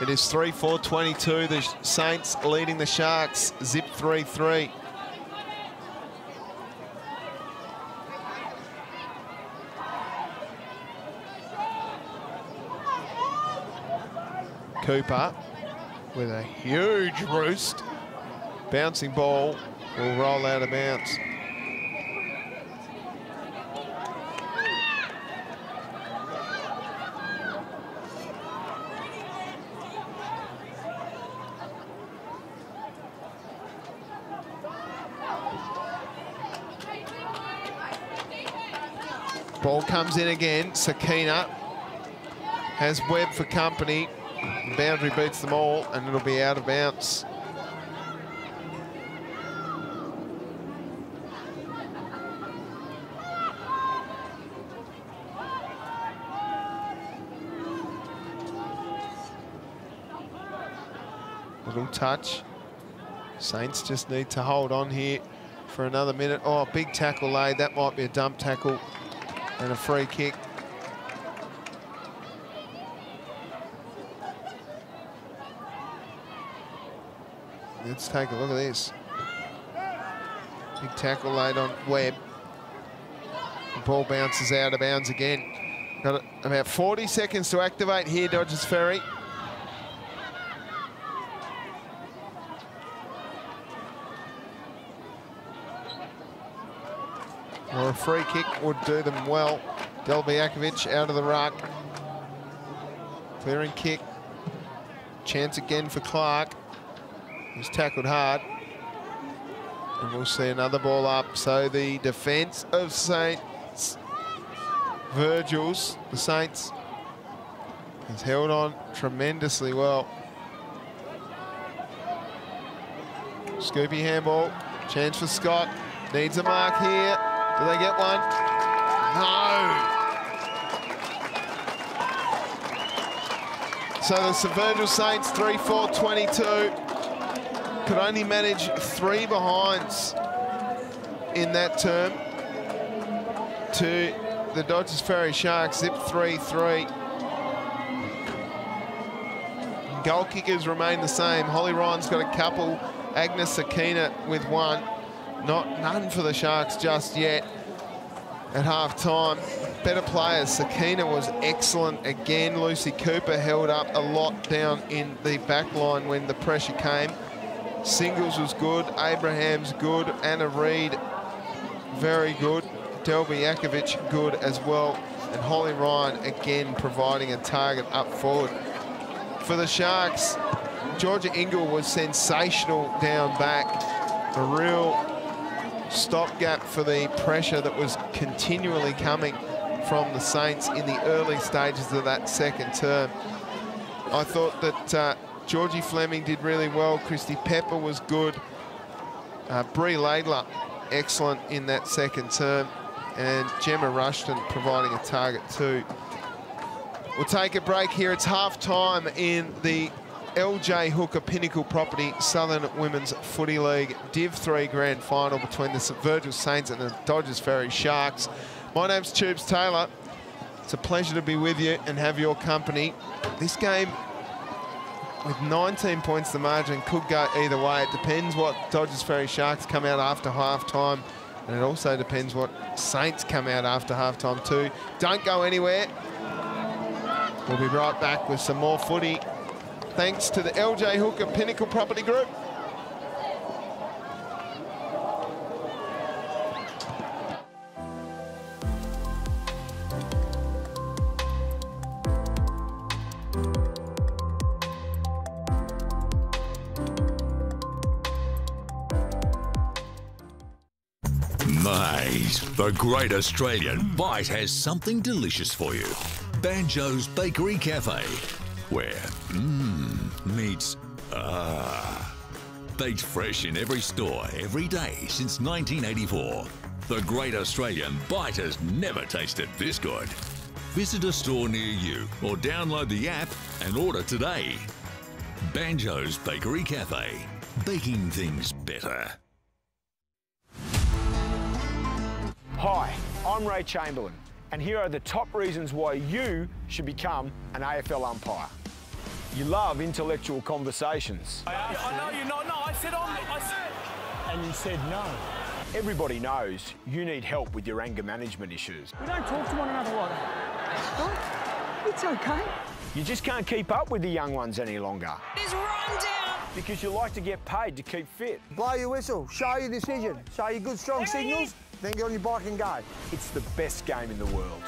It is 3-4-22. The Saints leading the Sharks. Zip 3-3. Cooper with a huge roost. Bouncing ball will roll out of bounds. Ball comes in again. Sakina has Webb for company. Boundary beats them all, and it'll be out of bounds. Little touch. Saints just need to hold on here for another minute. Oh, big tackle laid. That might be a dump tackle and a free kick. Let's take a look at this. Big tackle laid on Webb. The ball bounces out of bounds again. Got about 40 seconds to activate here, Dodges Ferry. Or a free kick would do them well. Delbijakovic out of the ruck. Clearing kick. Chance again for Clark. He's tackled hard. And we'll see another ball up. So the defence of Saints, Virgils, the Saints, has held on tremendously well. Scoopy handball, chance for Scott. Needs a mark here. Do they get one? No. So the Virgil Saints 3-4-22 could only manage three behinds in that term to the Dodges Ferry Sharks, zip 3-3. Goal kickers remain the same. Holly Ryan's got a couple. Agnes Sakina with one. Not none for the Sharks just yet at half time. Better players. Sakina was excellent again. Lucy Cooper held up a lot down in the back line when the pressure came. Singles was good. Abraham's good. Anna Reid, very good. Delby good as well. And Holly Ryan, again, providing a target up forward. For the Sharks, Georgia Ingle was sensational down back. A real stopgap for the pressure that was continually coming from the Saints in the early stages of that second term. I thought that uh, Georgie Fleming did really well. Christy Pepper was good. Uh, Brie Laidler, excellent in that second term. And Gemma Rushton providing a target too. We'll take a break here. It's half time in the LJ Hooker Pinnacle Property Southern Women's Footy League Div 3 Grand Final between the Virgil Saints and the Dodges Ferry Sharks. My name's Tubes Taylor. It's a pleasure to be with you and have your company. This game with 19 points the margin could go either way. It depends what Dodges Ferry Sharks come out after half time. And it also depends what Saints come out after half time too. Don't go anywhere. We'll be right back with some more footy thanks to the LJ Hooker Pinnacle Property Group. The Great Australian Bite has something delicious for you. Banjo's Bakery Cafe, where mmm meets ah. Baked fresh in every store every day since 1984. The Great Australian Bite has never tasted this good. Visit a store near you or download the app and order today. Banjo's Bakery Cafe, baking things better. Hi, I'm Ray Chamberlain, and here are the top reasons why you should become an AFL umpire. You love intellectual conversations. I, asked, I know you're not. No, I said on. I said, And you said no. Everybody knows you need help with your anger management issues. We don't talk to one another like that. It's okay. You just can't keep up with the young ones any longer is run down. because you like to get paid to keep fit. Blow your whistle, show your decision, show your good strong signals, then get on your bike and go. It's the best game in the world.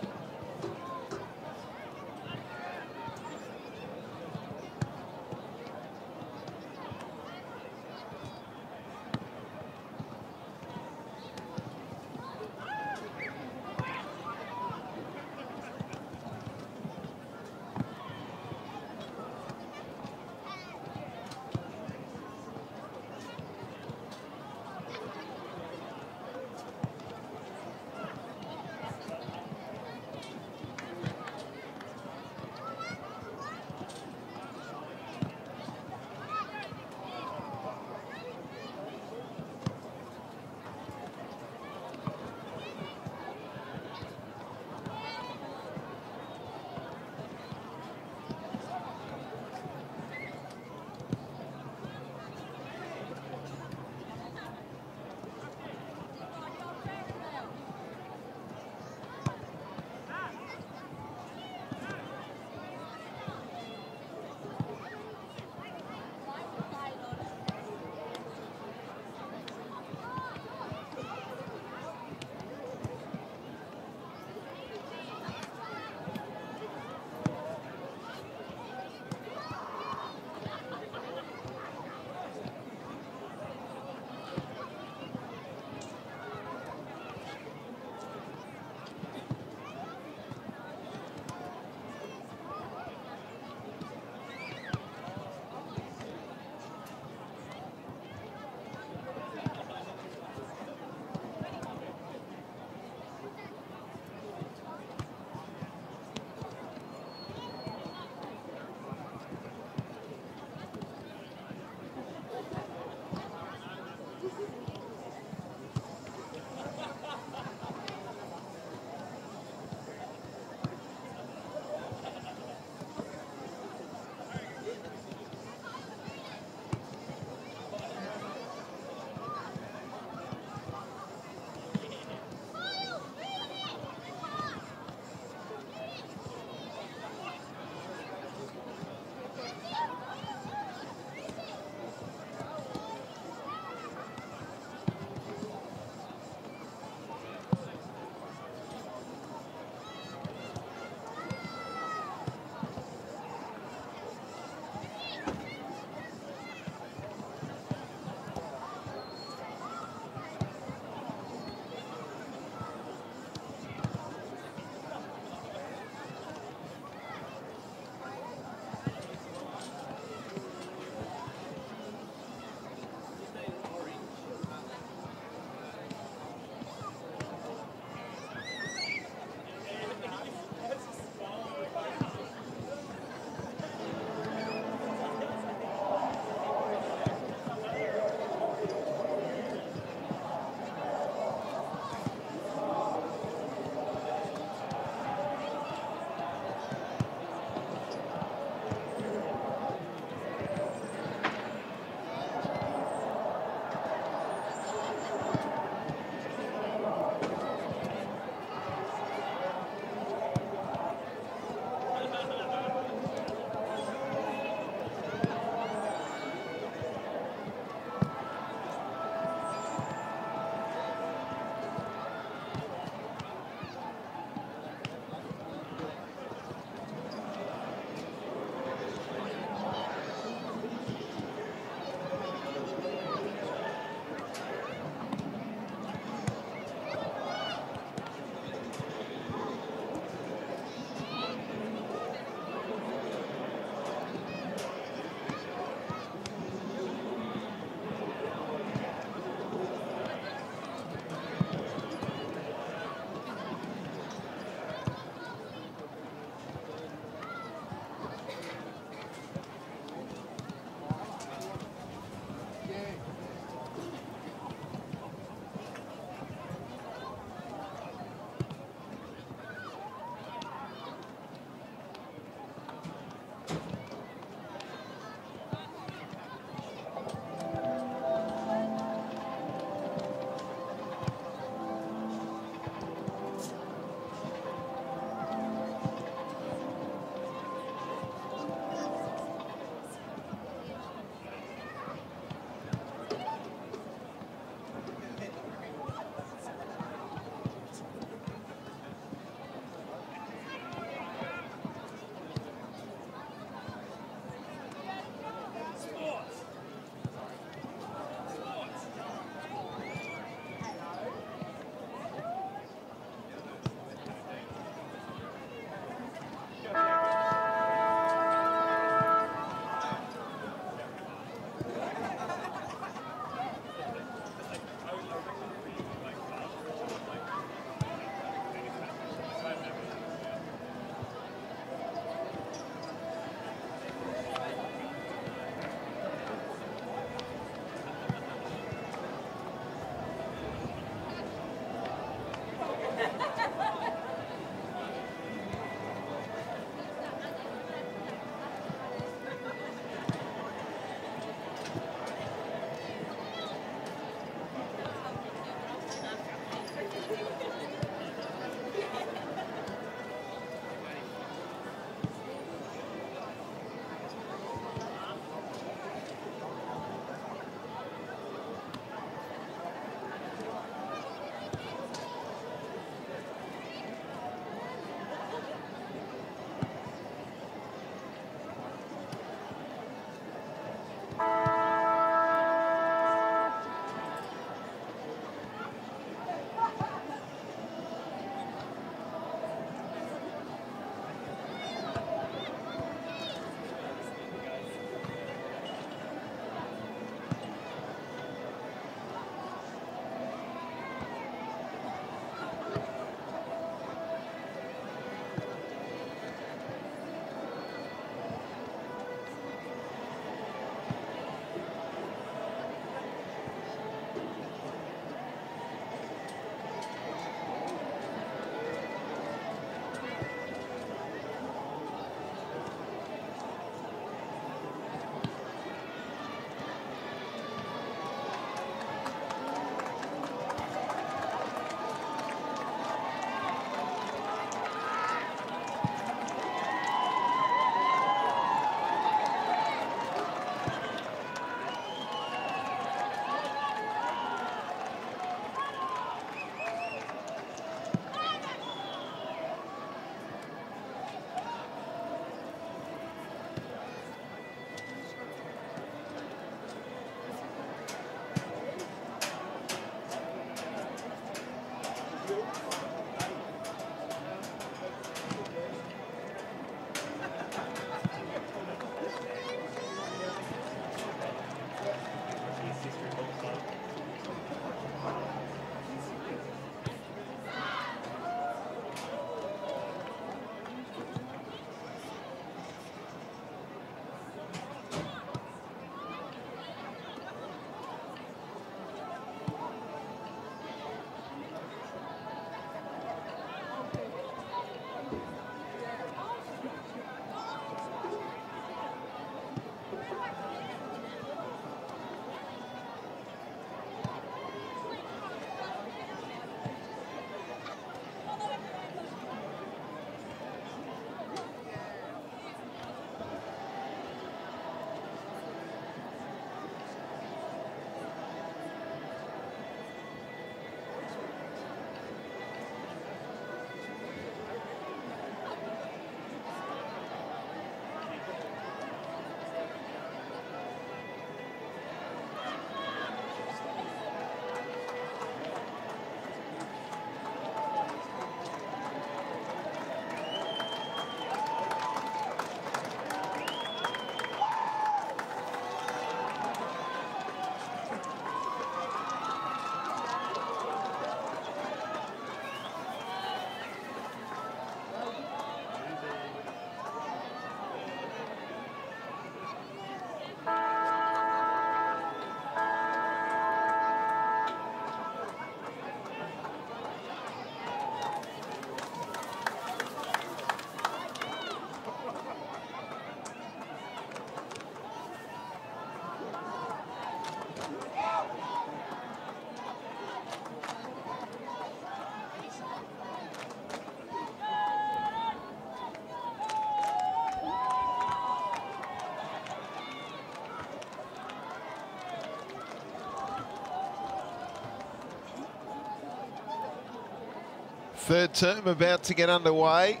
Third term about to get underway.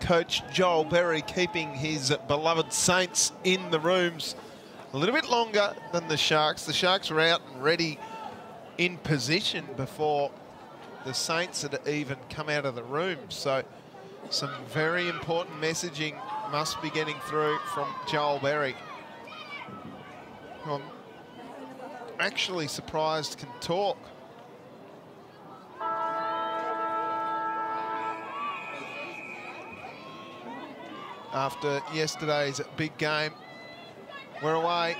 Coach Joel Berry keeping his beloved Saints in the rooms a little bit longer than the Sharks. The Sharks were out and ready in position before the Saints had even come out of the room. So some very important messaging must be getting through from Joel Berry. I'm actually surprised can After yesterday's big game, we're away.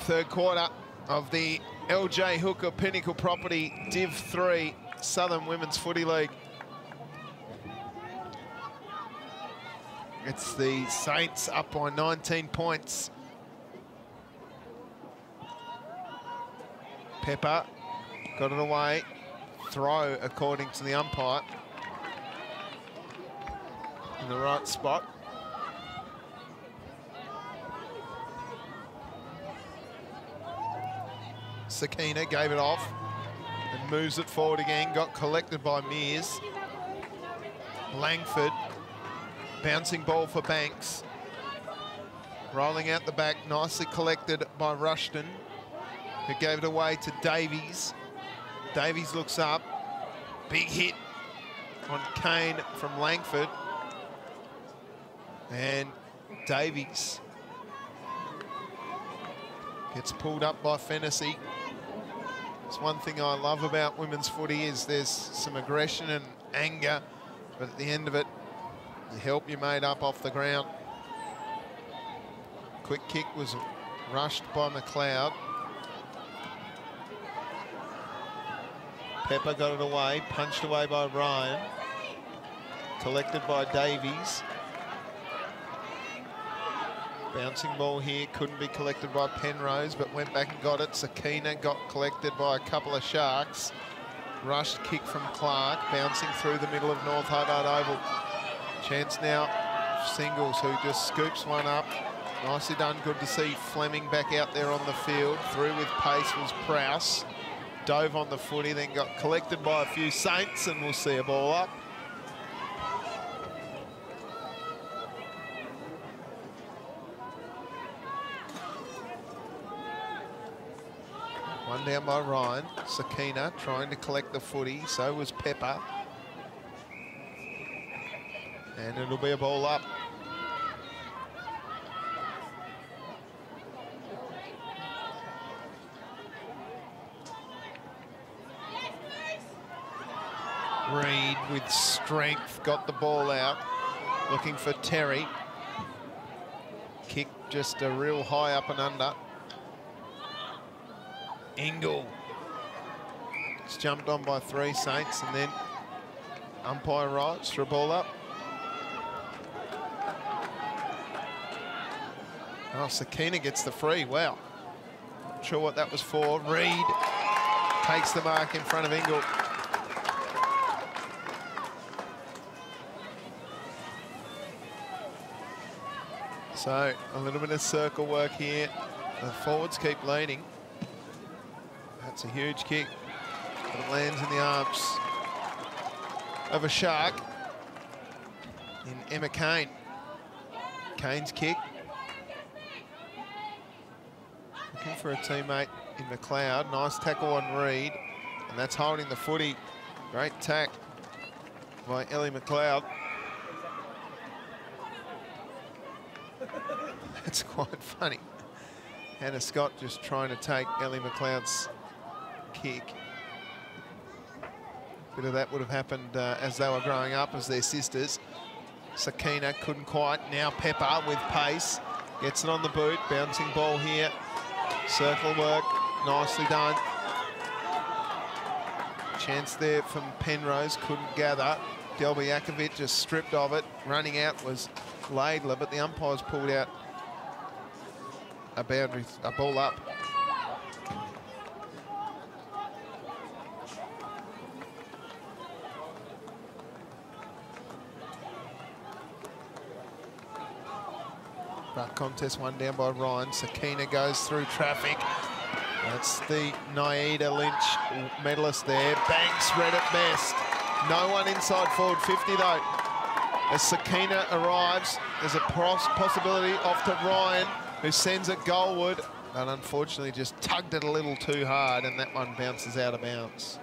Third quarter of the LJ Hooker Pinnacle Property Div 3 Southern Women's Footy League. It's the Saints up by 19 points. Pepper got it away. Throw according to the umpire. In the right spot. Sakina gave it off and moves it forward again. Got collected by Mears. Langford, bouncing ball for Banks. Rolling out the back, nicely collected by Rushton, who gave it away to Davies. Davies looks up, big hit on Kane from Langford. And Davies gets pulled up by Fennessy. It's one thing I love about women's footy is there's some aggression and anger, but at the end of it, you help your mate up off the ground. Quick kick was rushed by McLeod. Pepper got it away, punched away by Ryan. Collected by Davies. Bouncing ball here, couldn't be collected by Penrose, but went back and got it. Sakina got collected by a couple of Sharks. Rushed kick from Clark, bouncing through the middle of North Hobart Oval. Chance now, Singles, who just scoops one up. Nicely done, good to see Fleming back out there on the field. Through with pace was Prowse. Dove on the footy, then got collected by a few Saints, and we'll see a ball up. One down by Ryan. Sakina trying to collect the footy. So was Pepper. And it'll be a ball up. Reed with strength got the ball out. Looking for Terry. Kick just a real high up and under. Ingle. It's jumped on by three Saints and then umpire rights for a ball up. Oh, Sakina gets the free. Wow. Not sure what that was for. Reed takes the mark in front of Ingle. So a little bit of circle work here. The forwards keep leading. That's a huge kick. But it lands in the arms of a shark in Emma Kane. Kane's kick. Looking for a teammate in McLeod. Nice tackle on Reed. And that's holding the footy. Great tack by Ellie McLeod. That's quite funny. Hannah Scott just trying to take Ellie McLeod's kick. Bit of that would have happened uh, as they were growing up as their sisters. Sakina couldn't quite. Now Pepper with pace. Gets it on the boot. Bouncing ball here. Circle work. Nicely done. Chance there from Penrose. Couldn't gather. Delby just stripped of it. Running out was Laidler, but the umpires pulled out a boundary, a ball up. Contest one down by Ryan. Sakina goes through traffic. That's the Naida Lynch medalist there. Banks red at best. No one inside forward 50 though. As Sakina arrives, there's a possibility off to Ryan, who sends it goalward, but unfortunately just tugged it a little too hard, and that one bounces out of bounds.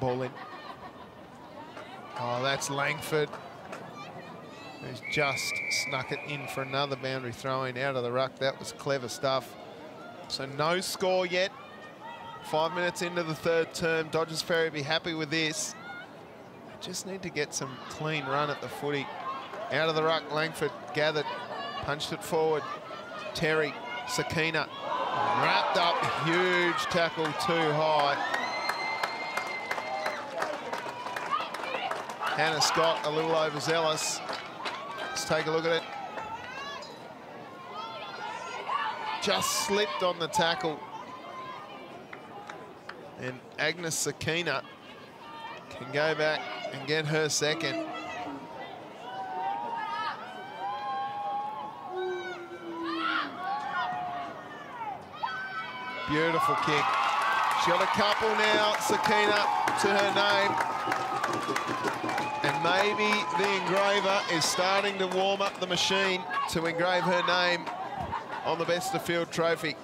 Ball in. Oh, that's Langford who's just snuck it in for another boundary throwing out of the ruck. That was clever stuff. So no score yet. Five minutes into the third term. Dodges Ferry be happy with this. Just need to get some clean run at the footy. Out of the ruck, Langford gathered, punched it forward. Terry, Sakina, wrapped up, huge tackle too high. Hannah Scott a little overzealous. Let's take a look at it. Just slipped on the tackle. And Agnes Sakina can go back and get her second. Beautiful kick. She got a couple now, Sakina, to her name. Maybe the engraver is starting to warm up the machine to engrave her name on the best of field trophy.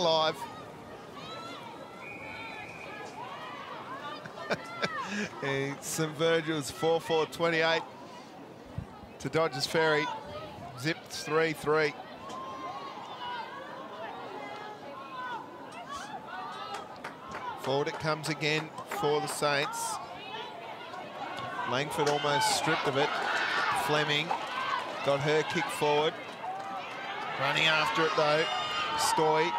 Live. St Virgil's 4-4-28 to Dodges Ferry. Zipped 3-3. Forward it comes again for the Saints. Langford almost stripped of it. Fleming got her kick forward. Running after it though. Stoy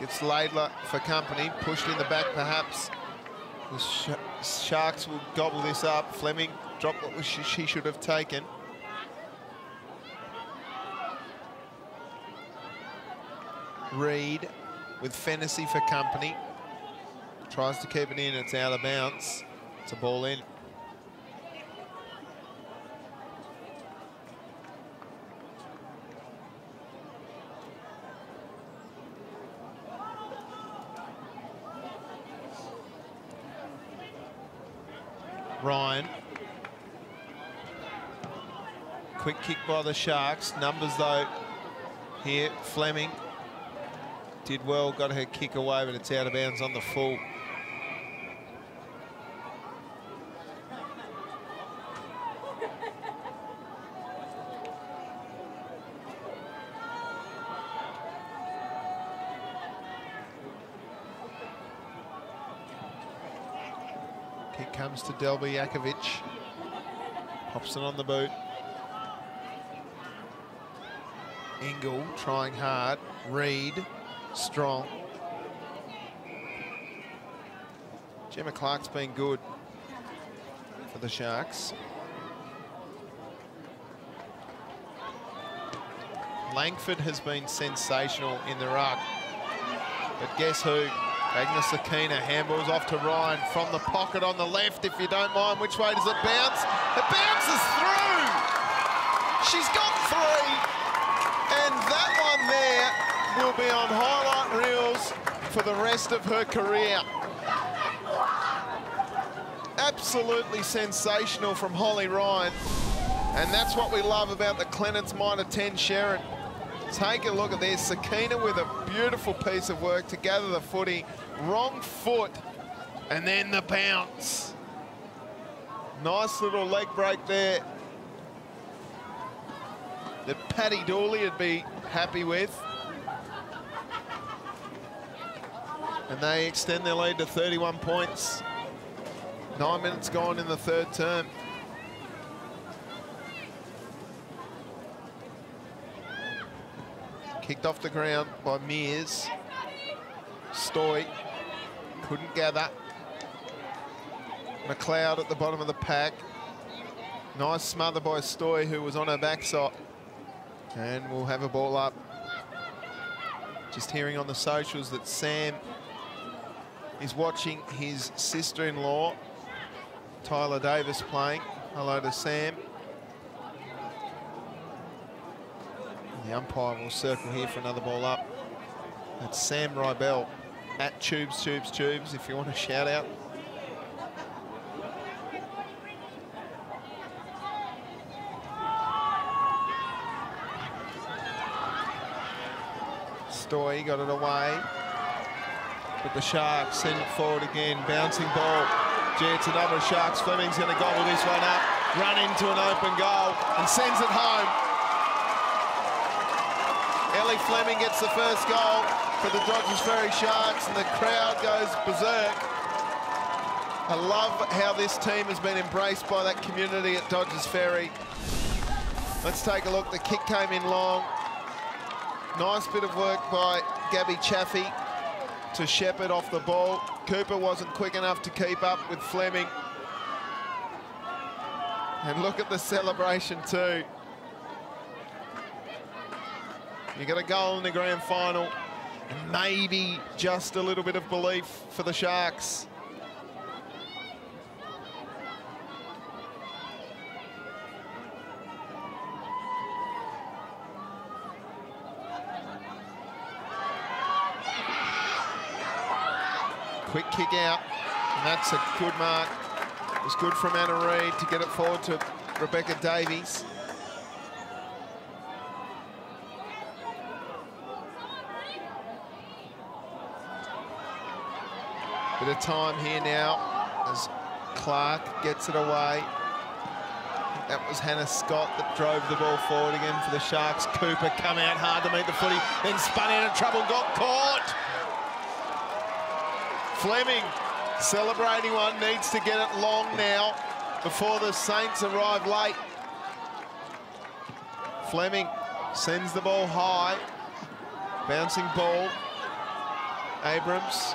Gets Laidler for company, pushed in the back perhaps. The sh Sharks will gobble this up. Fleming dropped what she, she should have taken. Reed with Fennessy for company. Tries to keep it in, it's out of bounds. It's a ball in. Ryan. Quick kick by the Sharks. Numbers, though, here. Fleming did well, got her kick away, but it's out of bounds on the full. comes to Delby Jakovic. Pops it on the boot. Engel trying hard. Reed, strong. Gemma Clark's been good for the Sharks. Langford has been sensational in the ruck. But guess who? Agnes Sakina handballs off to Ryan from the pocket on the left, if you don't mind. Which way does it bounce? It bounces through! She's got three. And that one there will be on highlight reels for the rest of her career. Absolutely sensational from Holly Ryan. And that's what we love about the Clendett's Mitre 10 Sherrin. Take a look at this. Sakina with a beautiful piece of work to gather the footy wrong foot, and then the bounce. Nice little leg break there that Paddy Dooley would be happy with. And they extend their lead to 31 points. Nine minutes gone in the third term. Kicked off the ground by Mears. Stoy couldn't gather. McLeod at the bottom of the pack. Nice smother by Stoy, who was on her backside. And we'll have a ball up. Just hearing on the socials that Sam is watching his sister-in-law, Tyler Davis, playing. Hello to Sam. The umpire will circle here for another ball up. That's Sam Rybell at Tubes, Tubes, Tubes, if you want to shout out. Stoy got it away. But the Sharks send it forward again. Bouncing ball. Gee, it's another Sharks. Fleming's going to gobble this one up. Run into an open goal and sends it home. Ellie Fleming gets the first goal for the Dodges Ferry Sharks and the crowd goes berserk. I love how this team has been embraced by that community at Dodges Ferry. Let's take a look. The kick came in long. Nice bit of work by Gabby Chaffee to shepherd off the ball. Cooper wasn't quick enough to keep up with Fleming. And look at the celebration too. You got a goal in the grand final. Maybe just a little bit of belief for the Sharks. Quick kick out, and that's a good mark. It was good from Anna Reid to get it forward to Rebecca Davies. Bit of time here now as Clark gets it away. That was Hannah Scott that drove the ball forward again for the Sharks. Cooper come out hard to meet the footy, then spun out of trouble, got caught. Fleming celebrating one, needs to get it long now before the Saints arrive late. Fleming sends the ball high. Bouncing ball. Abrams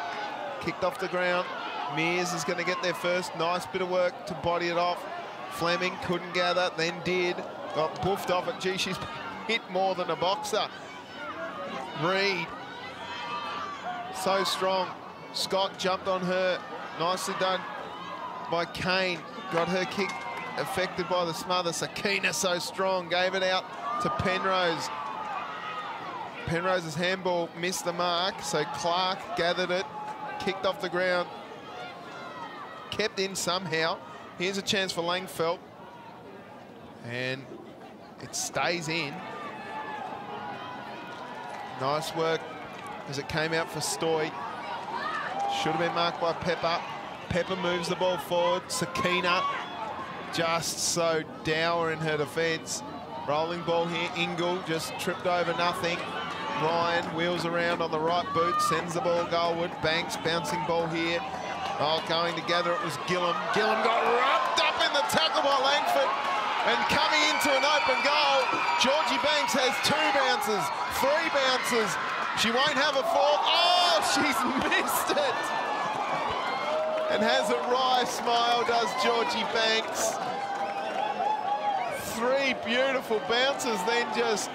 kicked off the ground. Mears is going to get there first. Nice bit of work to body it off. Fleming couldn't gather, then did. Got boofed off it. Gee, she's hit more than a boxer. Reid. So strong. Scott jumped on her. Nicely done by Kane. Got her kick affected by the smother. Sakina so strong. Gave it out to Penrose. Penrose's handball missed the mark, so Clark gathered it, kicked off the ground, kept in somehow. Here's a chance for Langford. And it stays in. Nice work as it came out for Stoy. Should have been marked by Pepper. Pepper moves the ball forward. Sakina just so dour in her defence. Rolling ball here. Ingle just tripped over nothing. Ryan wheels around on the right boot, sends the ball goalward. Banks bouncing ball here. Oh, going together, it was Gillum. Gillum got wrapped up in the tackle by Langford. And coming into an open goal, Georgie Banks has two bounces, three bounces. She won't have a fourth. Oh, she's missed it. And has a wry smile, does Georgie Banks. Three beautiful bounces, then just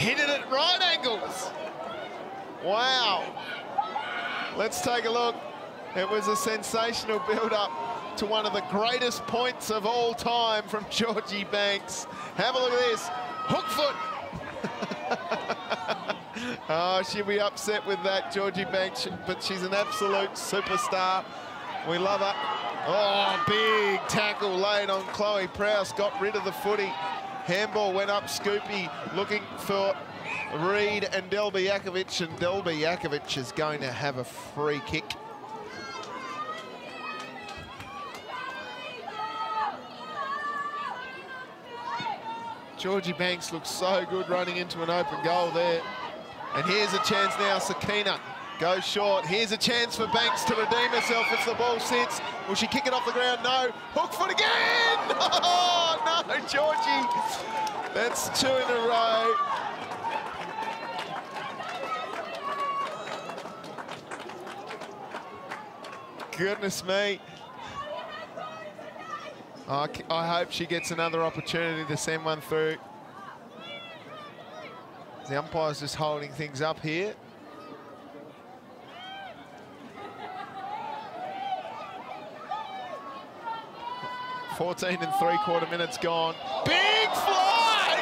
hit it at right angles. Wow. Let's take a look. It was a sensational build-up to one of the greatest points of all time from Georgie Banks. Have a look at this. Hook foot. oh, she'll be upset with that, Georgie Banks, but she's an absolute superstar. We love her. Oh, big tackle laid on Chloe Prowse, got rid of the footy. Handball went up Scoopy looking for Reid and Delby Jakovic, and Delby Jakovic is going to have a free kick. Georgie Banks looks so good running into an open goal there. And here's a chance now, Sakina Goes short. Here's a chance for Banks to redeem herself if the ball sits. Will she kick it off the ground? No. Hook foot again! Oh, no, Georgie. That's two in a row. Goodness me. I, I hope she gets another opportunity to send one through. The umpire's just holding things up here. Fourteen and three quarter minutes gone. Big fly!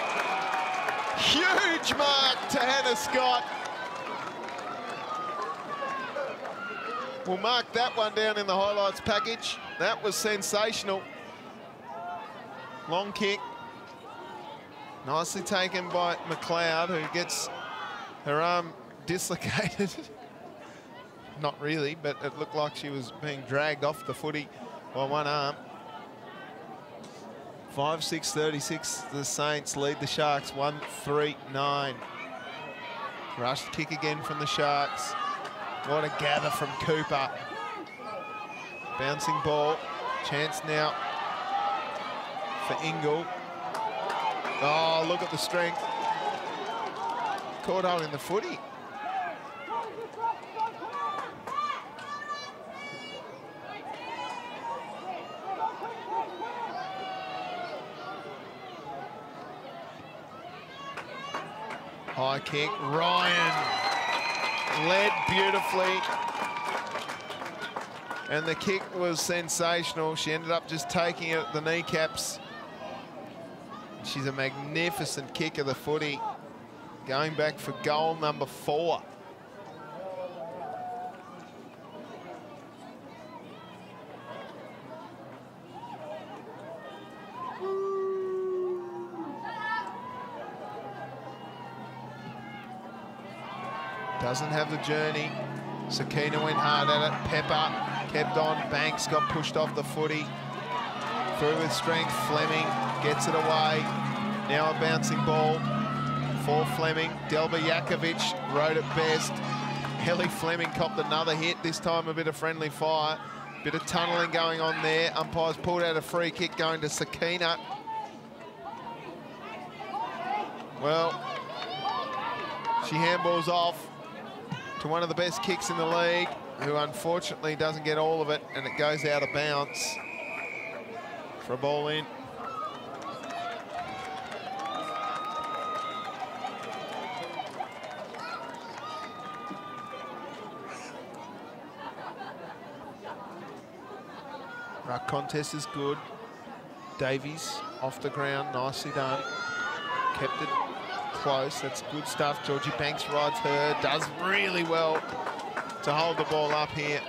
Huge mark to Hannah Scott. We'll mark that one down in the highlights package. That was sensational. Long kick. Nicely taken by McLeod, who gets her arm dislocated. Not really, but it looked like she was being dragged off the footy by one arm. 5-6-36, the Saints lead the Sharks 1-3-9. Rushed kick again from the Sharks. What a gather from Cooper. Bouncing ball. Chance now for Ingle. Oh, look at the strength. Caught holding the footy. High kick, Ryan led beautifully. And the kick was sensational. She ended up just taking it at the kneecaps. She's a magnificent kick of the footy. Going back for goal number four. Doesn't have the journey. Sakina went hard at it. Pepper kept on. Banks got pushed off the footy. Through with strength. Fleming gets it away. Now a bouncing ball for Fleming. Delby Jakovic rode it best. Ellie Fleming copped another hit, this time a bit of friendly fire. Bit of tunnelling going on there. Umpires pulled out a free kick going to Sakina. Well, she handballs off to one of the best kicks in the league, who unfortunately doesn't get all of it, and it goes out of bounds for a ball in. Ruck contest is good. Davies off the ground, nicely done. Kept it close, that's good stuff. Georgie Banks rides her, does really well to hold the ball up here.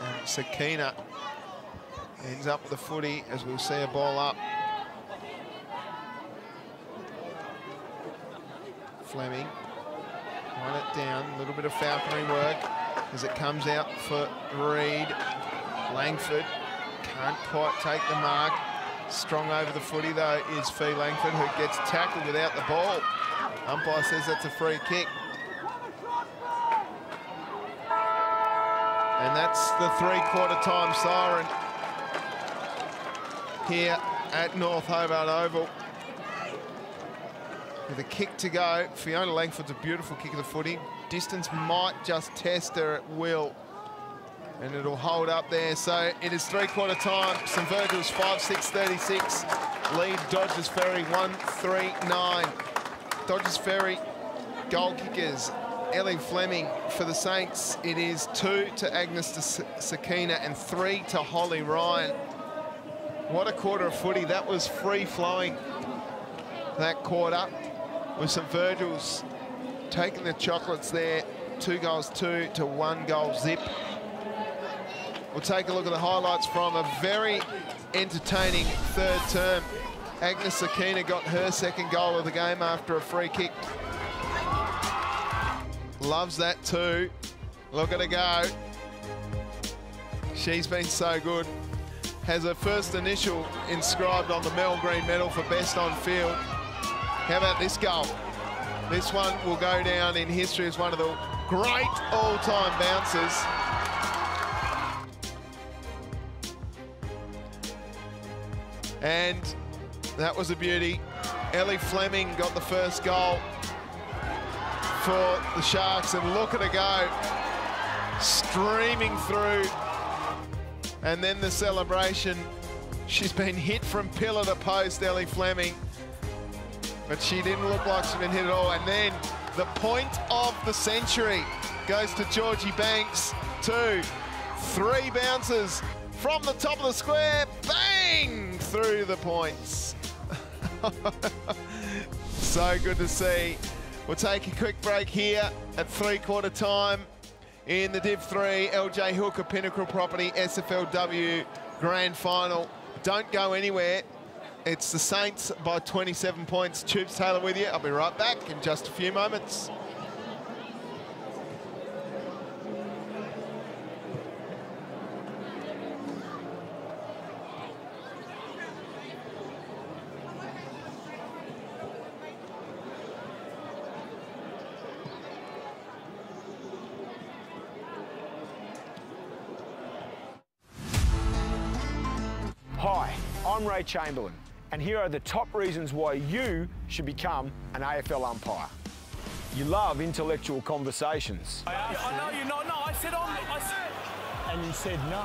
And Sakina ends up with the footy as we'll see a ball up. Fleming, run it down, a little bit of falconry work as it comes out for Reed. Langford can't quite take the mark. Strong over the footy, though, is Fee Langford, who gets tackled without the ball. Umpire says that's a free kick. And that's the three-quarter time siren here at North Hobart Oval. With a kick to go, Fiona Langford's a beautiful kick of the footy. Distance might just test her at will and it'll hold up there. So it is three-quarter time. St Virgil's 5-6-36. Lead Dodges Ferry 1-3-9. Dodges Ferry goal kickers. Ellie Fleming for the Saints. It is two to Agnes Sakina and three to Holly Ryan. What a quarter of footy. That was free-flowing, that quarter, with St Virgil's taking the chocolates there. Two goals, two to one goal zip. We'll take a look at the highlights from a very entertaining third term. Agnes Sakina got her second goal of the game after a free kick. Loves that too. Look at her go. She's been so good. Has her first initial inscribed on the Mel Green medal for best on field. How about this goal? This one will go down in history as one of the great all-time bouncers. And that was a beauty. Ellie Fleming got the first goal. for the Sharks, and look at her go. Streaming through. And then the celebration. She's been hit from pillar to post, Ellie Fleming. But she didn't look like she'd been hit at all. And then the point of the century goes to Georgie Banks. Two, three bounces from the top of the square. Bang! Through the points. so good to see. We'll take a quick break here at three-quarter time in the Div 3 LJ Hooker Pinnacle Property SFLW Grand Final. Don't go anywhere. It's the Saints by 27 points. Tubes Taylor with you. I'll be right back in just a few moments. Hi, I'm Ray Chamberlain, and here are the top reasons why you should become an AFL umpire. You love intellectual conversations. I, I know you're not. No, I said on. I said. And you said no.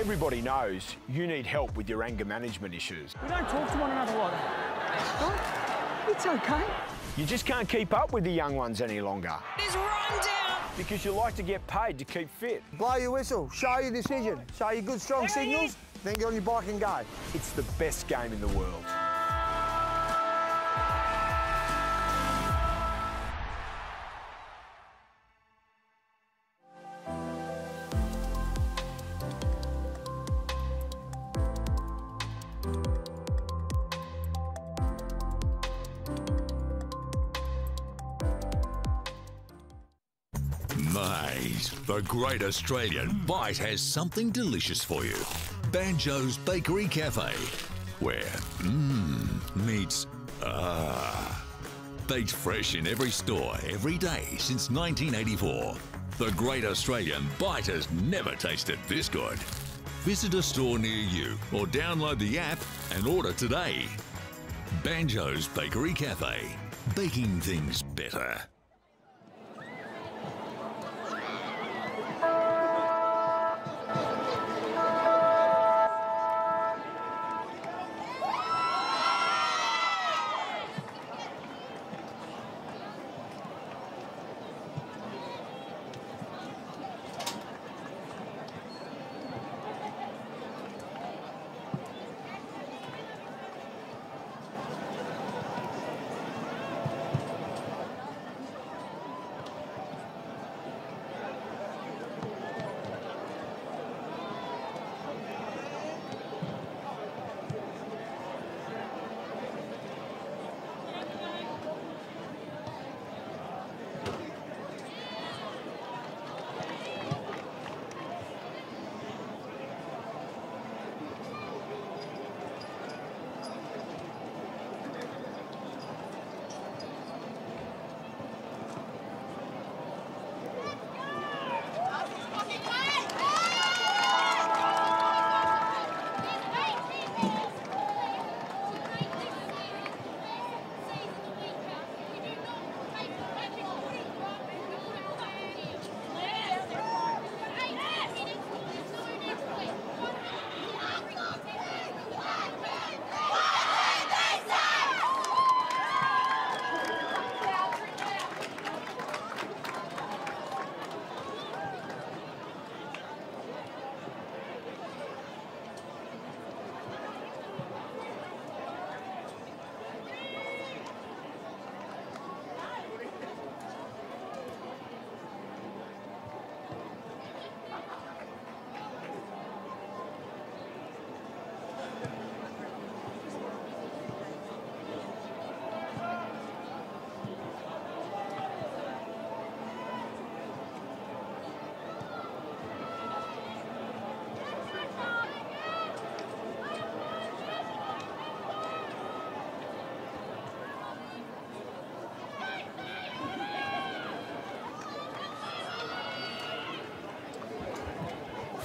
Everybody knows you need help with your anger management issues. We don't talk to one another like that. Oh, it's okay. You just can't keep up with the young ones any longer is run down. because you like to get paid to keep fit. Blow your whistle, show your decision, show your good strong signals, then get on your bike and go. It's the best game in the world. Mate, the Great Australian Bite has something delicious for you. Banjo's Bakery Cafe, where mmm meets ah. Baked fresh in every store every day since 1984. The Great Australian Bite has never tasted this good. Visit a store near you or download the app and order today. Banjo's Bakery Cafe, baking things better.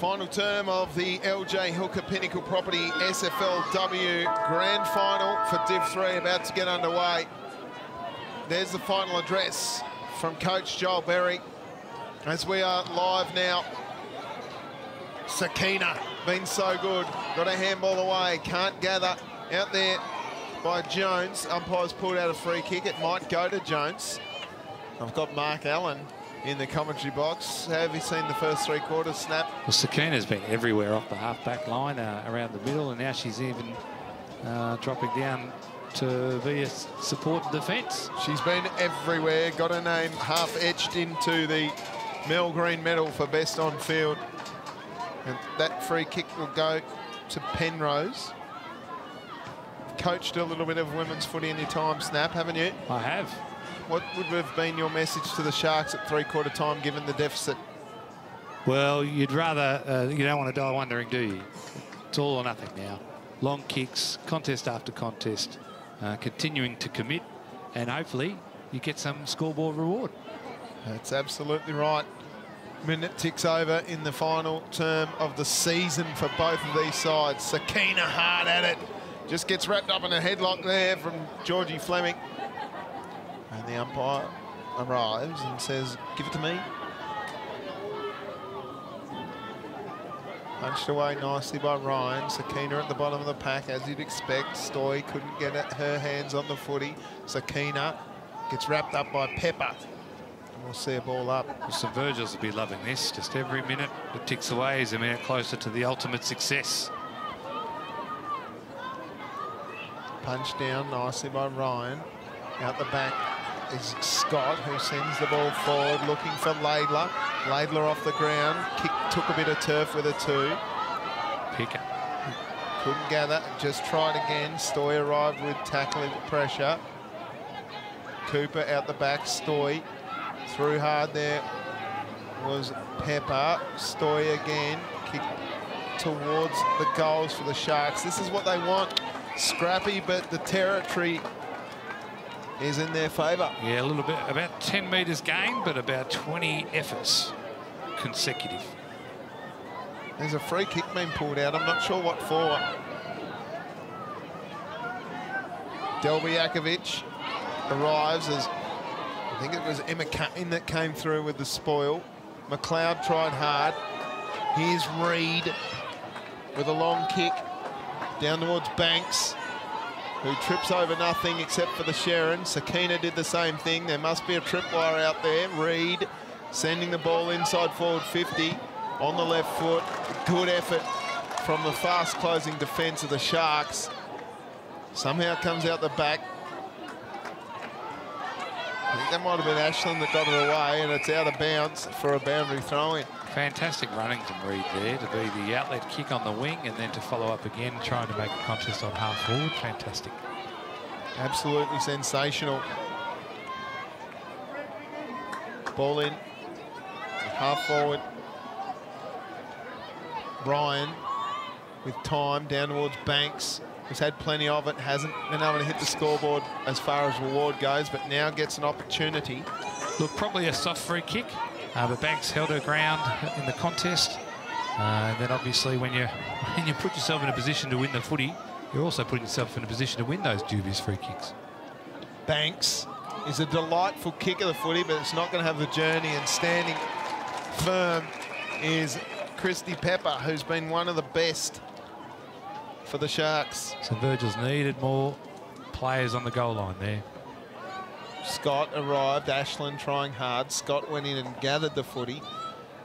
Final term of the LJ Hooker Pinnacle Property SFLW Grand Final for Div 3 about to get underway. There's the final address from Coach Joel Berry as we are live now. Sakina been so good. Got a handball away. Can't gather out there by Jones. Umpire's pulled out a free kick. It might go to Jones. I've got Mark Allen in the commentary box. Have you seen the first three quarters snap? Well, Sakina's been everywhere off the half-back line, uh, around the middle, and now she's even uh, dropping down to be a support defence. She's been everywhere. Got her name half etched into the Mel Green medal for best on field. And that free kick will go to Penrose. Coached a little bit of women's footy in your time snap, haven't you? I have. What would have been your message to the Sharks at three-quarter time, given the deficit? Well, you'd rather, uh, you don't want to die wondering, do you? It's all or nothing now. Long kicks, contest after contest, uh, continuing to commit, and hopefully you get some scoreboard reward. That's absolutely right. Minute ticks over in the final term of the season for both of these sides. Sakina hard at it. Just gets wrapped up in a headlock there from Georgie Fleming. And the umpire arrives and says, give it to me. Punched away nicely by Ryan. Sakina at the bottom of the pack, as you'd expect. Stoy couldn't get her hands on the footy. Sakina gets wrapped up by Pepper. And we'll see a ball up. St Virgil's will be loving this. Just every minute that ticks away is a minute closer to the ultimate success. Punched down nicely by Ryan. Out the back is Scott, who sends the ball forward, looking for Laidler. Laidler off the ground. Kick took a bit of turf with a two. Picker. Couldn't gather, just tried again. Stoy arrived with tackling pressure. Cooper out the back, Stoy through hard there was Pepper. Stoy again, kick towards the goals for the Sharks. This is what they want. Scrappy, but the territory is in their favour. Yeah, a little bit, about 10 metres gained, but about 20 efforts consecutive. There's a free kick being pulled out. I'm not sure what for. Delby Jakovic arrives as I think it was Emma Kane that came through with the spoil. McLeod tried hard. Here's Reed with a long kick down towards Banks, who trips over nothing except for the Sharon. Sakina did the same thing. There must be a tripwire out there. Reed sending the ball inside forward 50 on the left foot. Good effort from the fast closing defence of the Sharks. Somehow comes out the back. I think that might have been Ashland that got it away and it's out of bounds for a boundary throw-in. Fantastic running from Reed there to be the outlet kick on the wing and then to follow up again, trying to make a contest on half forward. Fantastic. Absolutely sensational. Ball in, half forward. Ryan with time down towards Banks, who's had plenty of it, hasn't been able to hit the scoreboard as far as reward goes, but now gets an opportunity. Look, probably a soft free kick, uh, but Banks held her ground in the contest. Uh, and then obviously when you when you put yourself in a position to win the footy, you're also putting yourself in a position to win those dubious free kicks. Banks is a delightful kick of the footy, but it's not going to have the journey. And standing firm is Christy Pepper, who's been one of the best for the Sharks. So Virgil's needed more players on the goal line there. Scott arrived, Ashland trying hard. Scott went in and gathered the footy.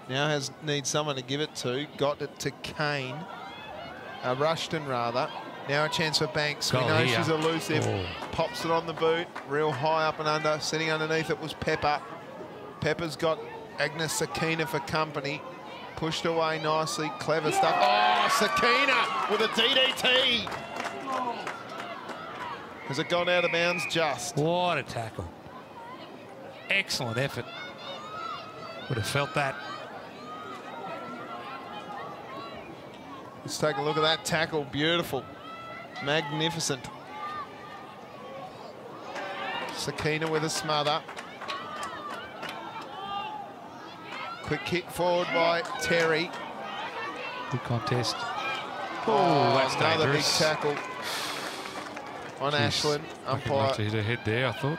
Now has needs someone to give it to. Got it to Kane. Uh, Rushton, rather. Now a chance for Banks. Goal we know here. she's elusive. Oh. Pops it on the boot. Real high up and under. Sitting underneath it was Pepper. Pepper's got Agnes Sakina for company. Pushed away nicely. Clever stuff. Oh, Sakina with a DDT. Has it gone out of bounds just? What a tackle. Excellent effort. Would have felt that. Let's take a look at that tackle. Beautiful. Magnificent. Sakina with a smother. Quick kick forward by Terry. Good contest. Oh, that's another dangerous. big tackle on Jeez, Ashland. Umpire. To hit a head there, I thought.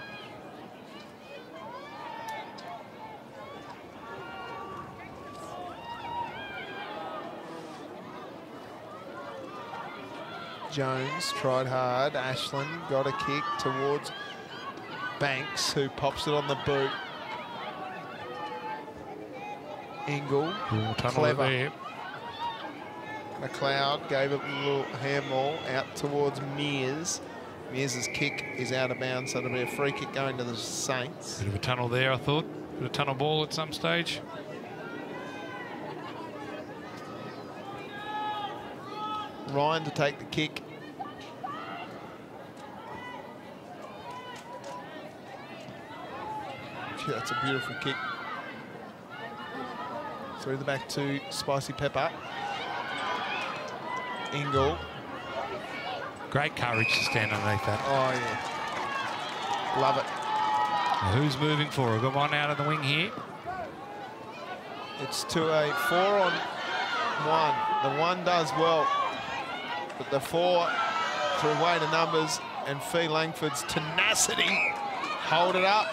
Jones tried hard. Ashland got a kick towards Banks, who pops it on the boot. Ingle, clever. McLeod gave a little handball out towards Mears. Mears' kick is out of bounds, so it'll be a free kick going to the Saints. Bit of a tunnel there, I thought. Bit of a tunnel ball at some stage. Ryan to take the kick. Gee, that's a beautiful kick. Through the back to Spicy Pepper. Ingle. Great courage to stand underneath that. Oh, yeah. Love it. Now, who's moving forward? Got one out of the wing here. It's to a four on one. The one does well, but the four, through weight of numbers and Fee Langford's tenacity, hold it up.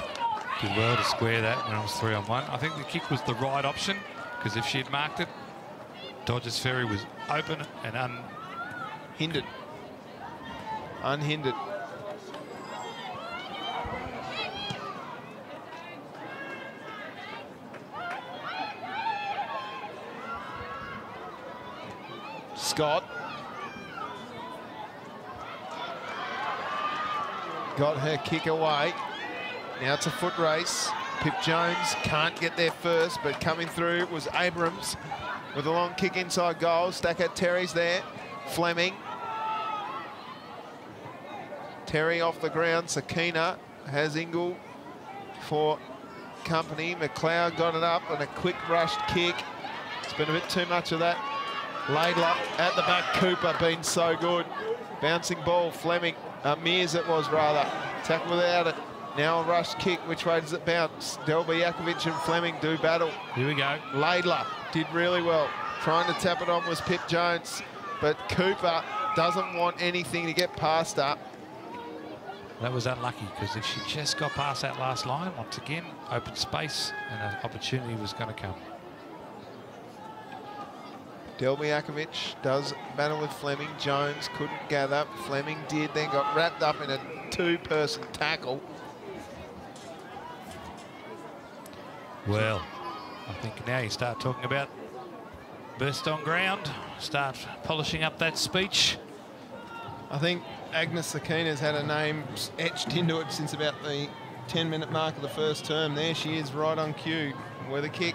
Did well to square that when it was three on one. I think the kick was the right option because if she had marked it, Dodges Ferry was open and un Hindered. Unhindered. Scott. Got her kick away. Now it's a foot race. Pip Jones can't get there first, but coming through was Abrams with a long kick inside goal. Stacker Terry's there. Fleming. Terry off the ground. Sakina has Ingle for company. McLeod got it up and a quick rushed kick. It's been a bit too much of that. Laidler at the back. Cooper been so good. Bouncing ball. Fleming. Uh, Mears it was rather. Tackle without it. Now a rush kick. Which way does it bounce? Delby Jakovic and Fleming do battle. Here we go. Laidler did really well. Trying to tap it on was Pip Jones, but Cooper doesn't want anything to get past her. That was unlucky because if she just got past that last line, once again, open space and an opportunity was going to come. Delby Jakovic does battle with Fleming. Jones couldn't gather. Fleming did, then got wrapped up in a two-person tackle. Well, I think now you start talking about burst on ground, start polishing up that speech. I think Agnes Sakina's had her name etched into it since about the 10-minute mark of the first term. There she is, right on cue, with a kick.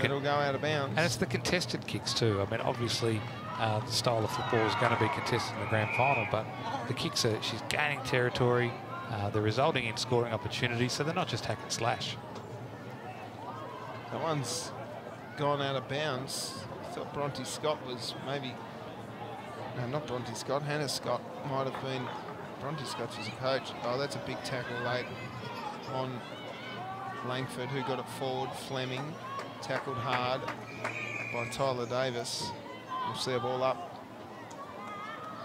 It'll go out of bounds. And it's the contested kicks too. I mean, obviously, uh, the style of football is going to be contested in the grand final, but the kicks are, she's gaining territory. Uh, they're resulting in scoring opportunities, so they're not just hack and slash. That one's gone out of bounds. I thought Bronte Scott was maybe... No, not Bronte Scott. Hannah Scott might have been... Bronte Scott was a coach. Oh, that's a big tackle late on Langford, who got it forward. Fleming tackled hard by Tyler Davis. We'll see a ball up.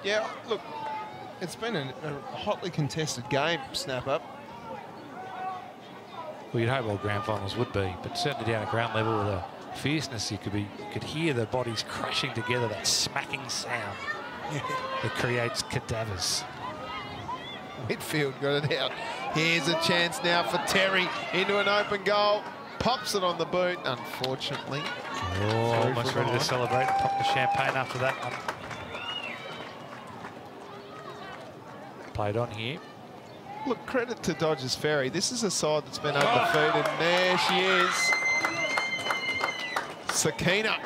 Yeah, look, it's been a, a hotly contested game, snap up. Well, you'd hope all grand finals would be, but certainly down at ground level with a fierceness, you could be, you could hear the bodies crashing together, that smacking sound that creates cadavers. Midfield got it out. Here's a chance now for Terry into an open goal. Pops it on the boot, unfortunately. Oh, almost ready to behind. celebrate. Pop the champagne after that one. Played on here. Look, credit to Dodges Ferry. This is a side that's been undefeated. And there she is. Sakina.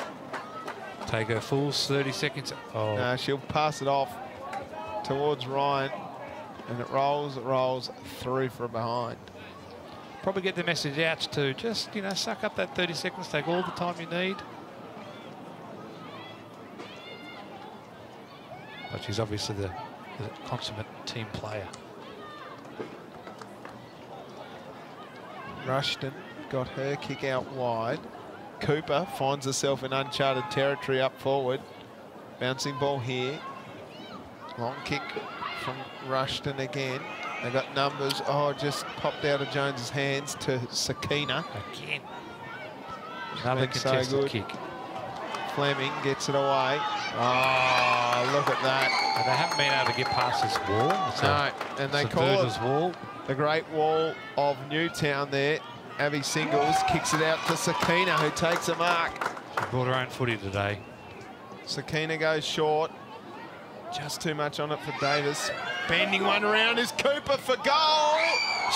Take her full 30 seconds. Oh, No, she'll pass it off towards Ryan. And it rolls, it rolls through from behind. probably get the message out to just, you know, suck up that 30 seconds, take all the time you need. But she's obviously the, the consummate team player. Rushton got her kick out wide. Cooper finds herself in uncharted territory up forward. Bouncing ball here. Long kick from Rushton again. They got numbers. Oh, just popped out of Jones's hands to Sakina. Again. Another been so contested good. kick. Fleming gets it away. Oh, look at that. And they haven't been able to get past this wall. It's No, a, and they call it wall. the Great Wall of Newtown there. Abby Singles kicks it out to Sakina, who takes a mark. She brought her own footy today. Sakina goes short. Just too much on it for Davis. Bending one around is Cooper for goal.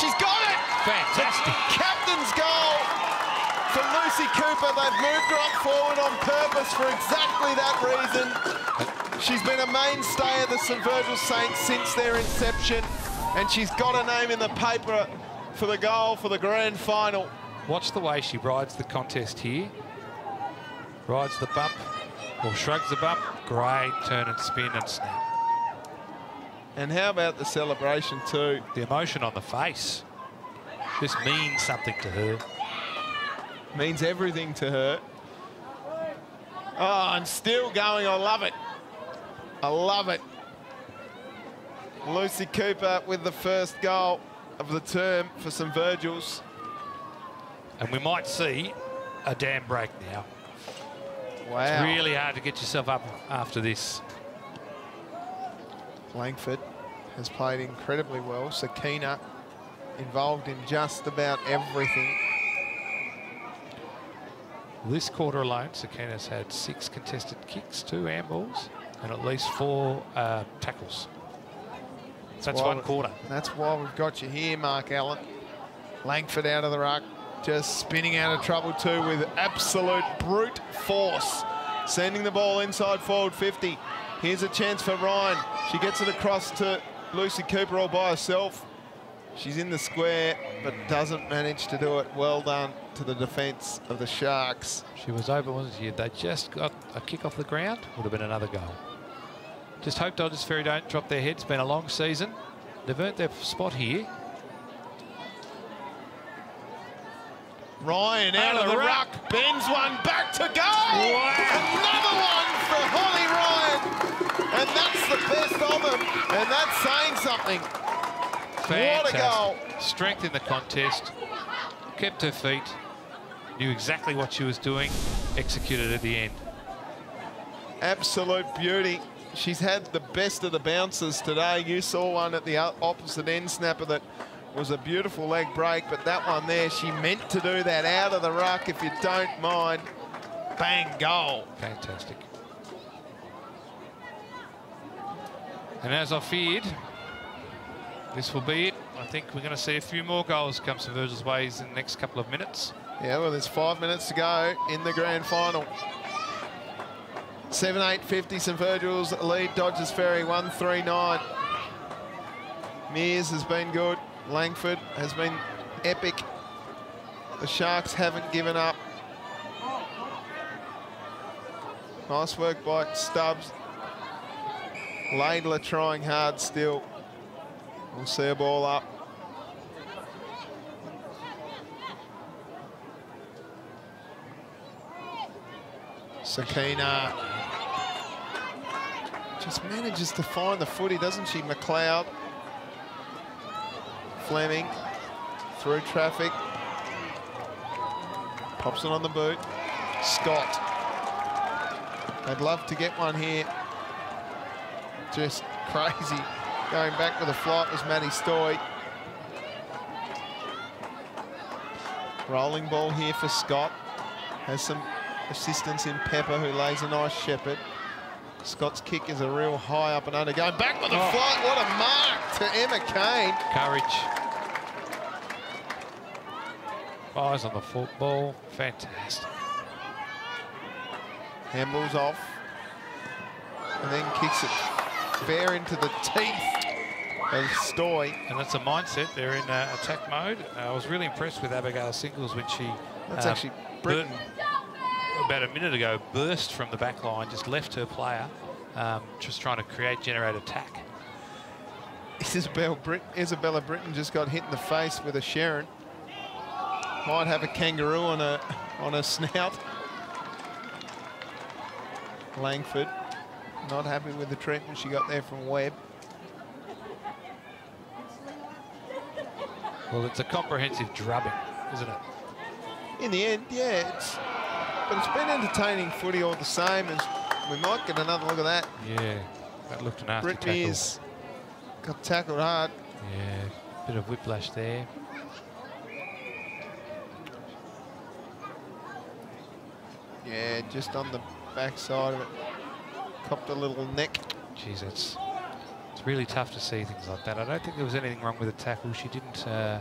She's got it! Fantastic. Captain's goal for Lucy Cooper. They've moved her up forward on purpose for exactly that reason. She's been a mainstay of the St Virgil Saints since their inception, and she's got a name in the paper for the goal for the grand final. Watch the way she rides the contest here. Rides the bump, or shrugs the bump. Great turn and spin and snap. And how about the celebration too? The emotion on the face. This means something to her. Means everything to her. Oh, and still going. I love it. I love it. Lucy Cooper with the first goal of the term for some Virgil's. And we might see a dam break now. Wow. It's really hard to get yourself up after this. Langford has played incredibly well. Sakina involved in just about everything. This quarter alone, Sakina's had six contested kicks, two handballs, and at least four uh, tackles. That's why one quarter. That's why we've got you here, Mark Allen. Langford out of the ruck, just spinning out of trouble too with absolute brute force. Sending the ball inside forward 50. Here's a chance for Ryan. She gets it across to Lucy Cooper all by herself. She's in the square, but doesn't manage to do it. Well done to the defence of the Sharks. She was open, wasn't she? They just got a kick off the ground, would have been another goal. Just hope Dodges Ferry don't drop their heads. It's been a long season. They've earned their spot here. Ryan out, of the ruck. bends one back to goal. Another one for Holly Ryan. And that's the best of them. And that's saying something. What a goal. Strength in the contest. Kept her feet. Knew exactly what she was doing. Executed at the end. Absolute beauty. She's had the best of the bounces today. You saw one at the opposite end snapper that was a beautiful leg break, but that one there, she meant to do that out of the ruck, if you don't mind. Bang, goal. Fantastic. And as I feared, this will be it. I think we're going to see a few more goals come St Virgil's ways in the next couple of minutes. Yeah, well, there's five minutes to go in the grand final. 7 8 50 St Virgil's lead Dodges Ferry 1 3 9. Mears has been good. Langford has been epic. The Sharks haven't given up. Nice work by Stubbs. Laidler trying hard still. We'll see a ball up. Sakina just manages to find the footy, doesn't she, McLeod? Fleming through traffic. Pops it on the boot. Scott. I'd love to get one here. Just crazy. Going back with a flight was Matty Stoy. Rolling ball here for Scott. Has some assistance in Pepper, who lays a nice shepherd. Scott's kick is a real high up and under. Going back with a Oh. flight. What a mark to Emma Kane. Courage. Eyes on the football. Fantastic. Handballs off. And then kicks it fair into the teeth of Stoy. And it's a mindset. They're in uh, attack mode. Uh, I was really impressed with Abigail Singles when she That's um, actually Britton. bur- about a minute ago burst from the back line, just left her player, um, just trying to create, generate attack. Isabel Brit Isabella Britton just got hit in the face with a Sharon. Might have a kangaroo on a on a snout. Langford not happy with the treatment she got there from Webb. Well, it's a comprehensive drubbing, isn't it? In the end, yeah, it's but it's been entertaining footy all the same, and we might get another look at that. Yeah, that looked nasty Britt tackle. Mears got tackled hard. Yeah, bit of whiplash there. Yeah, just on the backside of it. Copped a little neck. Jeez, it's it's really tough to see things like that. I don't think there was anything wrong with the tackle. She didn't uh,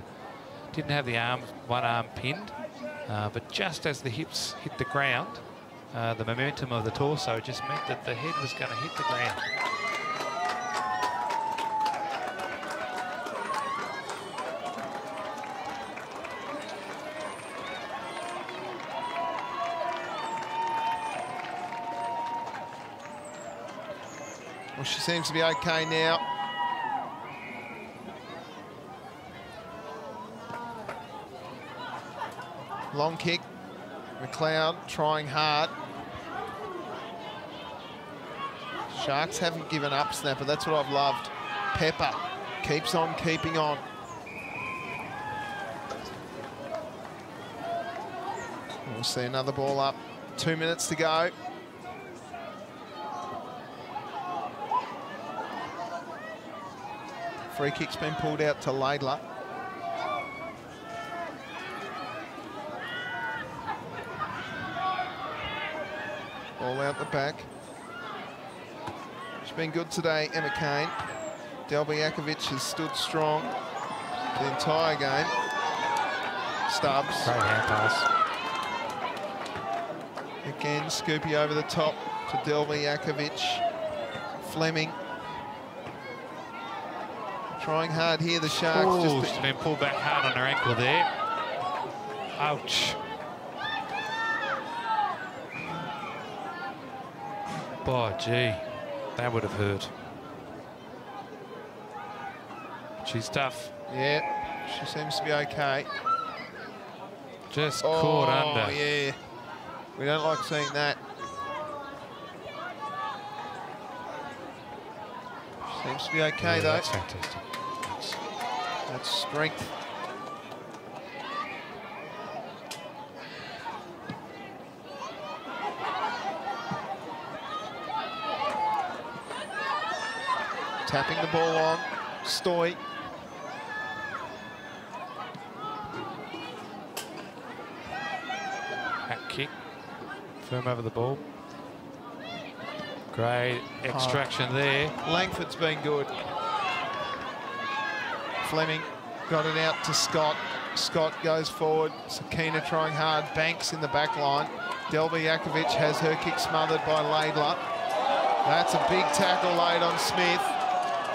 didn't have the arm one arm pinned, uh, but just as the hips hit the ground, uh, the momentum of the torso just meant that the head was going to hit the ground. Well, she seems to be okay now. Long kick. McLeod trying hard. Sharks haven't given up, Snapper. That's what I've loved. Pepper keeps on keeping on. We'll see another ball up. Two minutes to go. Free kick's been pulled out to Laidler. Ball out the back. She's been good today, Emma Kane. Delby Jakovic has stood strong the entire game. Stubbs. Great hand pass. Again, Scoopy over the top to Delby Jakovic. Fleming. Trying hard here, the Sharks. Oh, just been pulled back hard on her ankle there. Ouch. Boy, gee, that would have hurt. She's tough. Yeah, she seems to be okay. Just Oh, caught under. yeah. We don't like seeing that. Seems to be okay, Yeah, though. That's fantastic. That's- That's strength. Tapping the ball on. Stoy. Hack kick. Firm over the ball. Great extraction there. Langford's been good. Fleming got it out to Scott. Scott goes forward. Sakina trying hard. Banks in the back line. Delby Jakovic has her kick smothered by Laidler. That's a big tackle laid on Smith.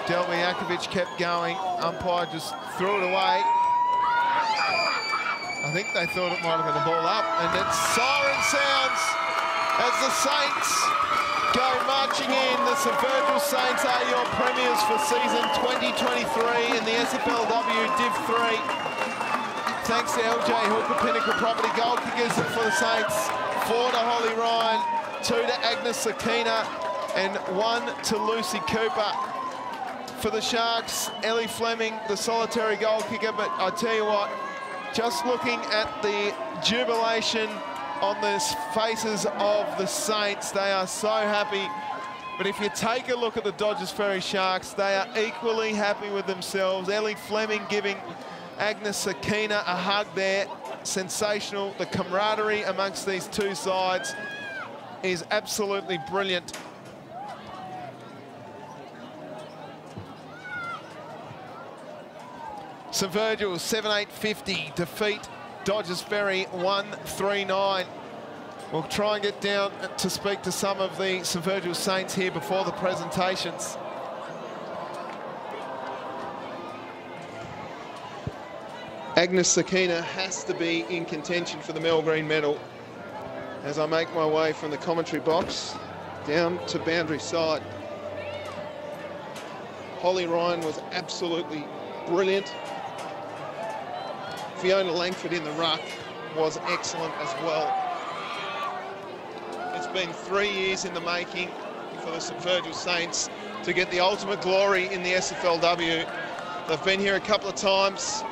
Delby Jakovic kept going. Umpire just threw it away. I think they thought it might have been the ball up. And it's siren sounds as the Saints go marching in. The St Virgil Saints are your premiers for season 2023 in the SFLW Div 3. Thanks to LJ Hooker Pinnacle Property Goal Kickers for the Saints. Four to Holly Ryan, two to Agnes Sakina, and one to Lucy Cooper. For the Sharks, Ellie Fleming, the solitary goal kicker, but I tell you what, just looking at the jubilation on the faces of the Saints, they are so happy. But if you take a look at the Dodges Ferry Sharks, they are equally happy with themselves. Ellie Fleming giving Agnes Sakina a hug there. Sensational. The camaraderie amongst these two sides is absolutely brilliant. St Virgil 7-8-50 defeat Dodges Ferry 1-3-9. We'll try and get down to speak to some of the St Virgil Saints here before the presentations. Agnes Sakina has to be in contention for the Mel Green medal as I make my way from the commentary box down to boundary side. Holly Ryan was absolutely brilliant. Fiona Langford in the ruck was excellent as well. It's been three years in the making for the St Virgil Saints to get the ultimate glory in the SFLW. They've been here a couple of times,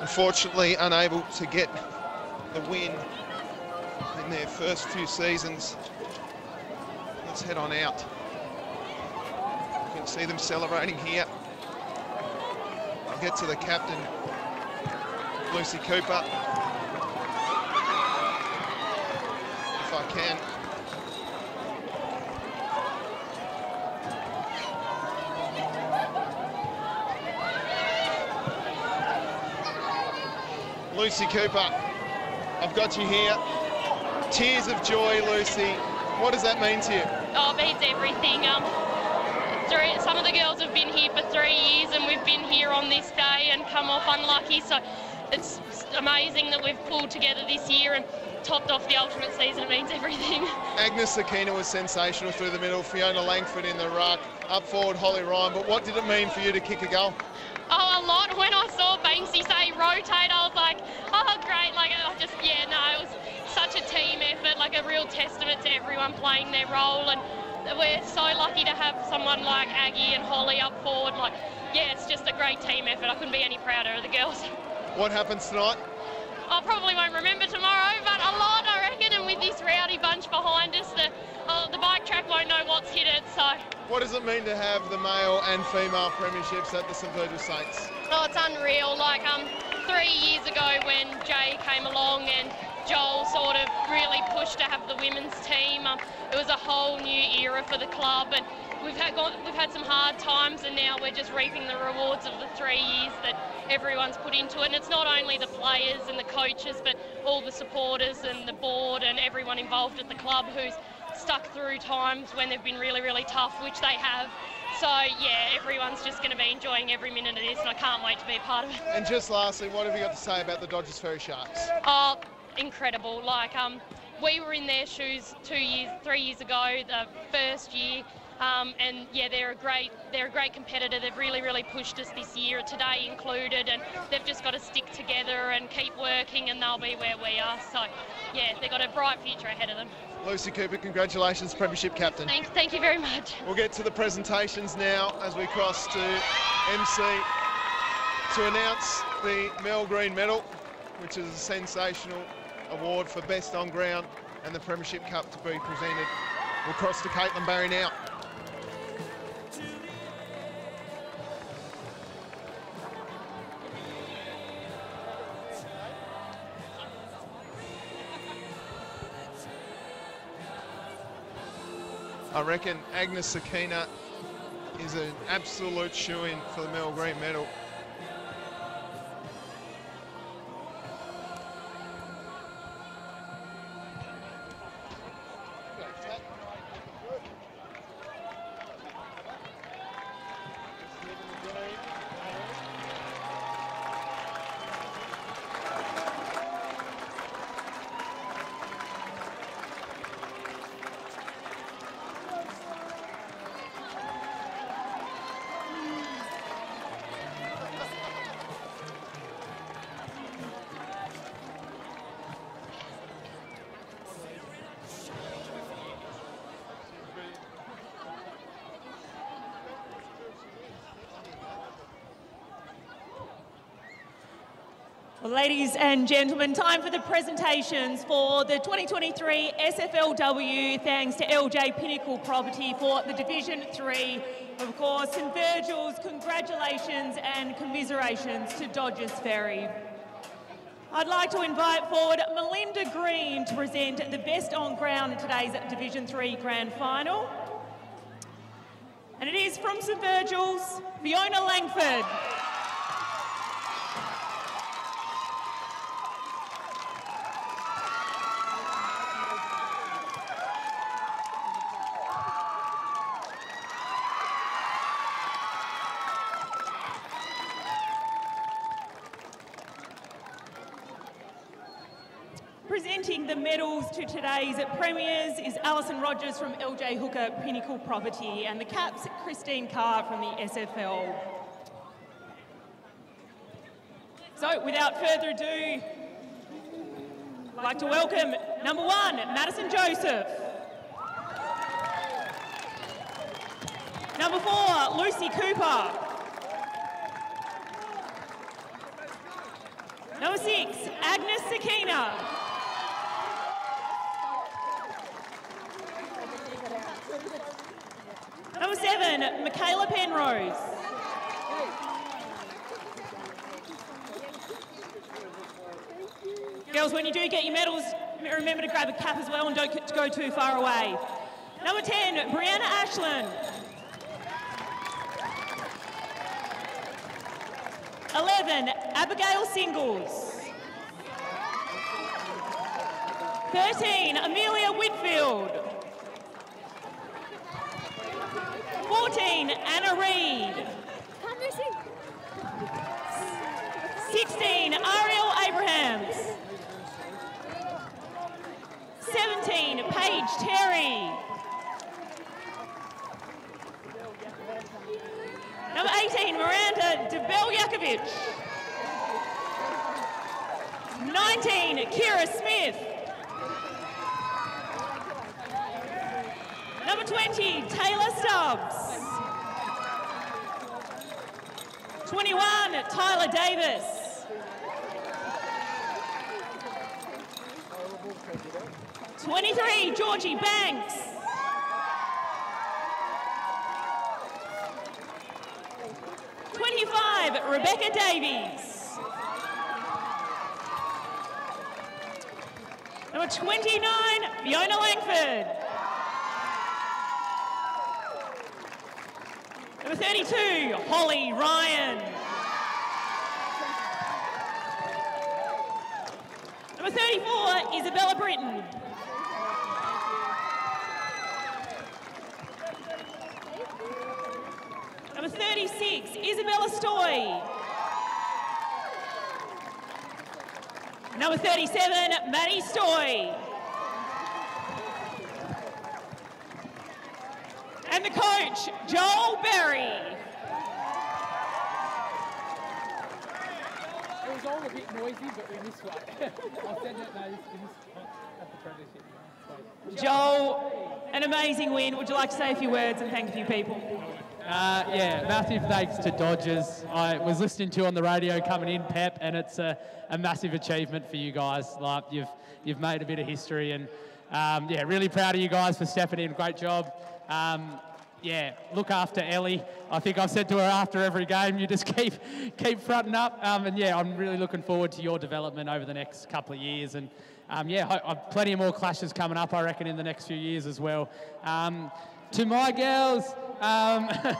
unfortunately unable to get the win. in their first few seasons. Let's head on out. You can see them celebrating here. I'll get to the captain, Lucy Cooper. If I can. Lucy Cooper, I've got you here. Tears of joy, Lucy. What does that mean to you? Oh, it means everything. Um, three, some of the girls have been here for three years and we've been here on this day and come off unlucky. So amazing that we've pulled together this year and topped off the ultimate season. It means everything. Agnes Sakina was sensational through the middle. Fiona Langford in the ruck. Up forward, Holly Ryan. But what did it mean for you to kick a goal? Oh, a lot. When I saw Banksy say rotate, I was like, oh, great. Like, I just, yeah, no, it was such a team effort, like a real testament to everyone playing their role. And we're so lucky to have someone like Aggie and Holly up forward. Like, yeah, it's just a great team effort. I couldn't be any prouder of the girls. What happens tonight? I probably won't remember tomorrow, but a lot, I reckon. And with this rowdy bunch behind us, the, uh, the bike track won't know what's hit it, so. What does it mean to have the male and female premierships at the St Virgil Saints? Oh, it's unreal. Like um, three years ago when Jay came along and Joel sort of really pushed to have the women's team. Um, it was a whole new era for the club, and we've had gone, we've had some hard times, and now we're just reaping the rewards of the three years that everyone's put into it. And it's not only the players and the coaches, but all the supporters and the board and everyone involved at the club who's stuck through times when they've been really, really tough, which they have. So yeah, everyone's just going to be enjoying every minute of this, and I can't wait to be a part of it. And just lastly, what have you got to say about the Dodges Ferry Sharks? Oh, incredible! Like um, we were in their shoes two years, three years ago, the first year. Um, and yeah, they're a great they're a great competitor. They've really really pushed us this year, today included, and they've just got to stick together and keep working, and they'll be where we are. So yeah, they've got a bright future ahead of them. Lucy Cooper, congratulations, Premiership Captain. Thank, thank you very much. We'll get to the presentations now as we cross to MC to announce the Mel Green Medal, which is a sensational award for best on ground and the Premiership Cup to be presented. We'll cross to Caitlin Barry now. I reckon Agnes Sakina is an absolute shoo-in for the Mel Green medal. Ladies and gentlemen, time for the presentations for the 2023 SFLW. Thanks to LJ Pinnacle Property for the Division 3. Of course, St Virgil's congratulations and commiserations to Dodges Ferry. I'd like to invite forward Melinda Green to present the best on ground in today's Division 3 Grand Final. And it is from St Virgil's, Fiona Langford. Presenting the medals to today's premiers is Alison Rogers from LJ Hooker Pinnacle Property and the caps Christine Carr from the SFL. So without further ado, I'd like to welcome number one, Madison Joseph. Number four, Lucy Cooper. Number six, Agnes Sakina. Number seven, Michaela Penrose. Girls, when you do get your medals, remember to grab a cap as well and don't go too far away. Number 10, Brianna Ashland. 11, Abigail Singles. 13, Amelia Whitfield. 14, Anna Reid. 16, Ariel Abrahams. 17, Paige Terry. Number 18, Miranda Debeljakovic. 19, Kira Smith. Number 20, Taylor Stubbs. 21, Tyler Davis. Twenty-three, Georgie Banks. Twenty-five, Rebecca Davies. Number twenty-nine, Fiona Langford. Number 32, Holly Ryan. Number 34, Isabella Britton. Number 36, Isabella Stoy. Number 37, Maddie Stoy. And the coach, Joel Berry. It was all a bit noisy, but we missed one. I'll send that notice to at the premiership. Joel, an amazing win. Would you like to say a few words and thank a few people? Uh, yeah, massive thanks to Dodges. I was listening to on the radio coming in, Pep, and it's a, a massive achievement for you guys. Like you've you've made a bit of history, and um, yeah, really proud of you guys for stepping in. Great job. Um, yeah, look after Ellie. I think I've said to her after every game, you just keep keep fronting up. Um, and yeah, I'm really looking forward to your development over the next couple of years. And um, yeah, I, I've plenty of more clashes coming up, I reckon, in the next few years as well. Um, to my girls, um,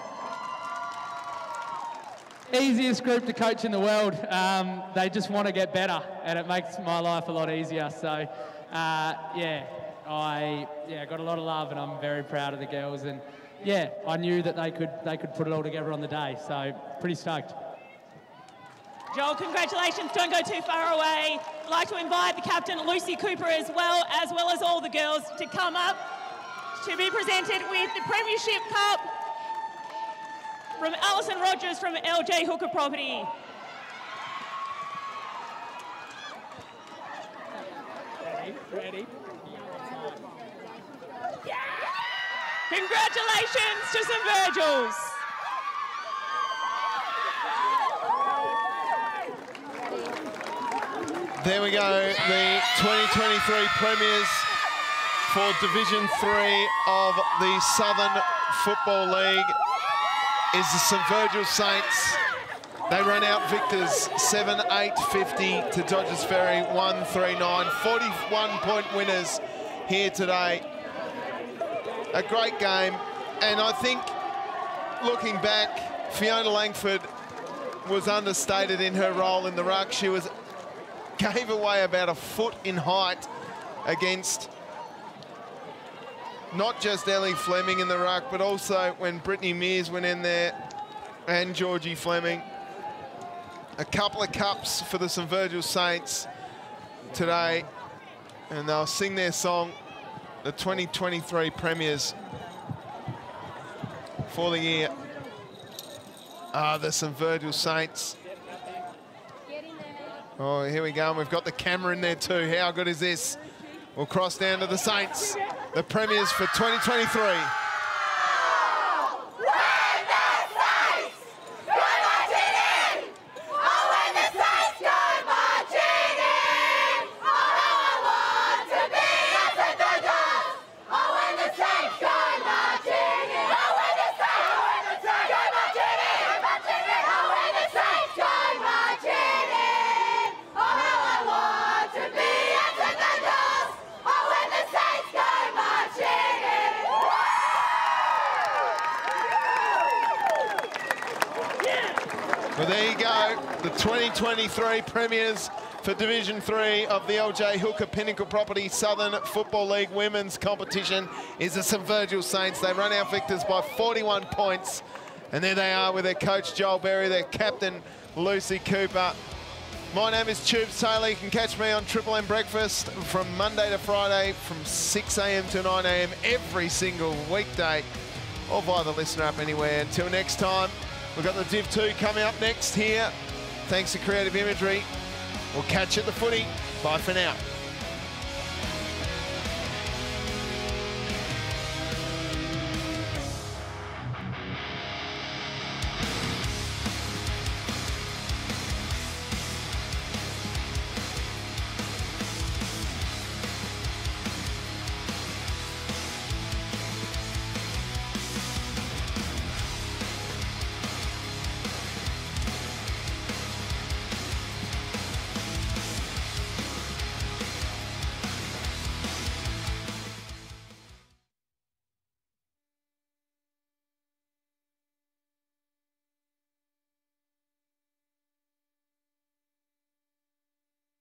easiest group to coach in the world. Um, they just want to get better, and it makes my life a lot easier. So, uh, yeah, I yeah got a lot of love, and I'm very proud of the girls. And yeah, I knew that they could they could put it all together on the day. So, pretty stoked. Joel, congratulations. Don't go too far away. I'd like to invite the captain, Lucy Cooper, as well, as well as all the girls, to come up to be presented with the Premiership Cup from Alison Rogers from LJ Hooker Property. Ready? Ready? Congratulations to St Virgils. There we go, the 2023 Premiers for Division 3 of the Southern Football League is the St Virgil Saints. They run out victors 7-8-50 to Dodges Ferry 1-3-9. 41-point winners here today. A great game. And I think, looking back, Fiona Langford was understated in her role in the ruck. She was gave away about a foot in height against not just Ellie Fleming in the ruck, but also when Brittany Mears went in there and Georgie Fleming. A couple of cups for the St Virgil Saints today, and they'll sing their song, the 2023 Premiers for the year are the St Virgil Saints. Oh, here we go. And we've got the camera in there too. How good is this? We'll cross down to the Saints, the premiers for 2023. 2023 premiers for Division 3 of the LJ Hooker Pinnacle Property Southern Football League Women's Competition is the St Virgil Saints. They run out victors by 41 points. And there they are with their coach Joel Berry, their captain Lucy Cooper. My name is Tubes Taylor. You can catch me on Triple M Breakfast from Monday to Friday from 6 a.m. to 9 a.m. every single weekday or via the LiSTNR app anywhere. Until next time, we've got the Div 2 coming up next here. Thanks to Creative Imagery. We'll catch you at the footy. Bye for now.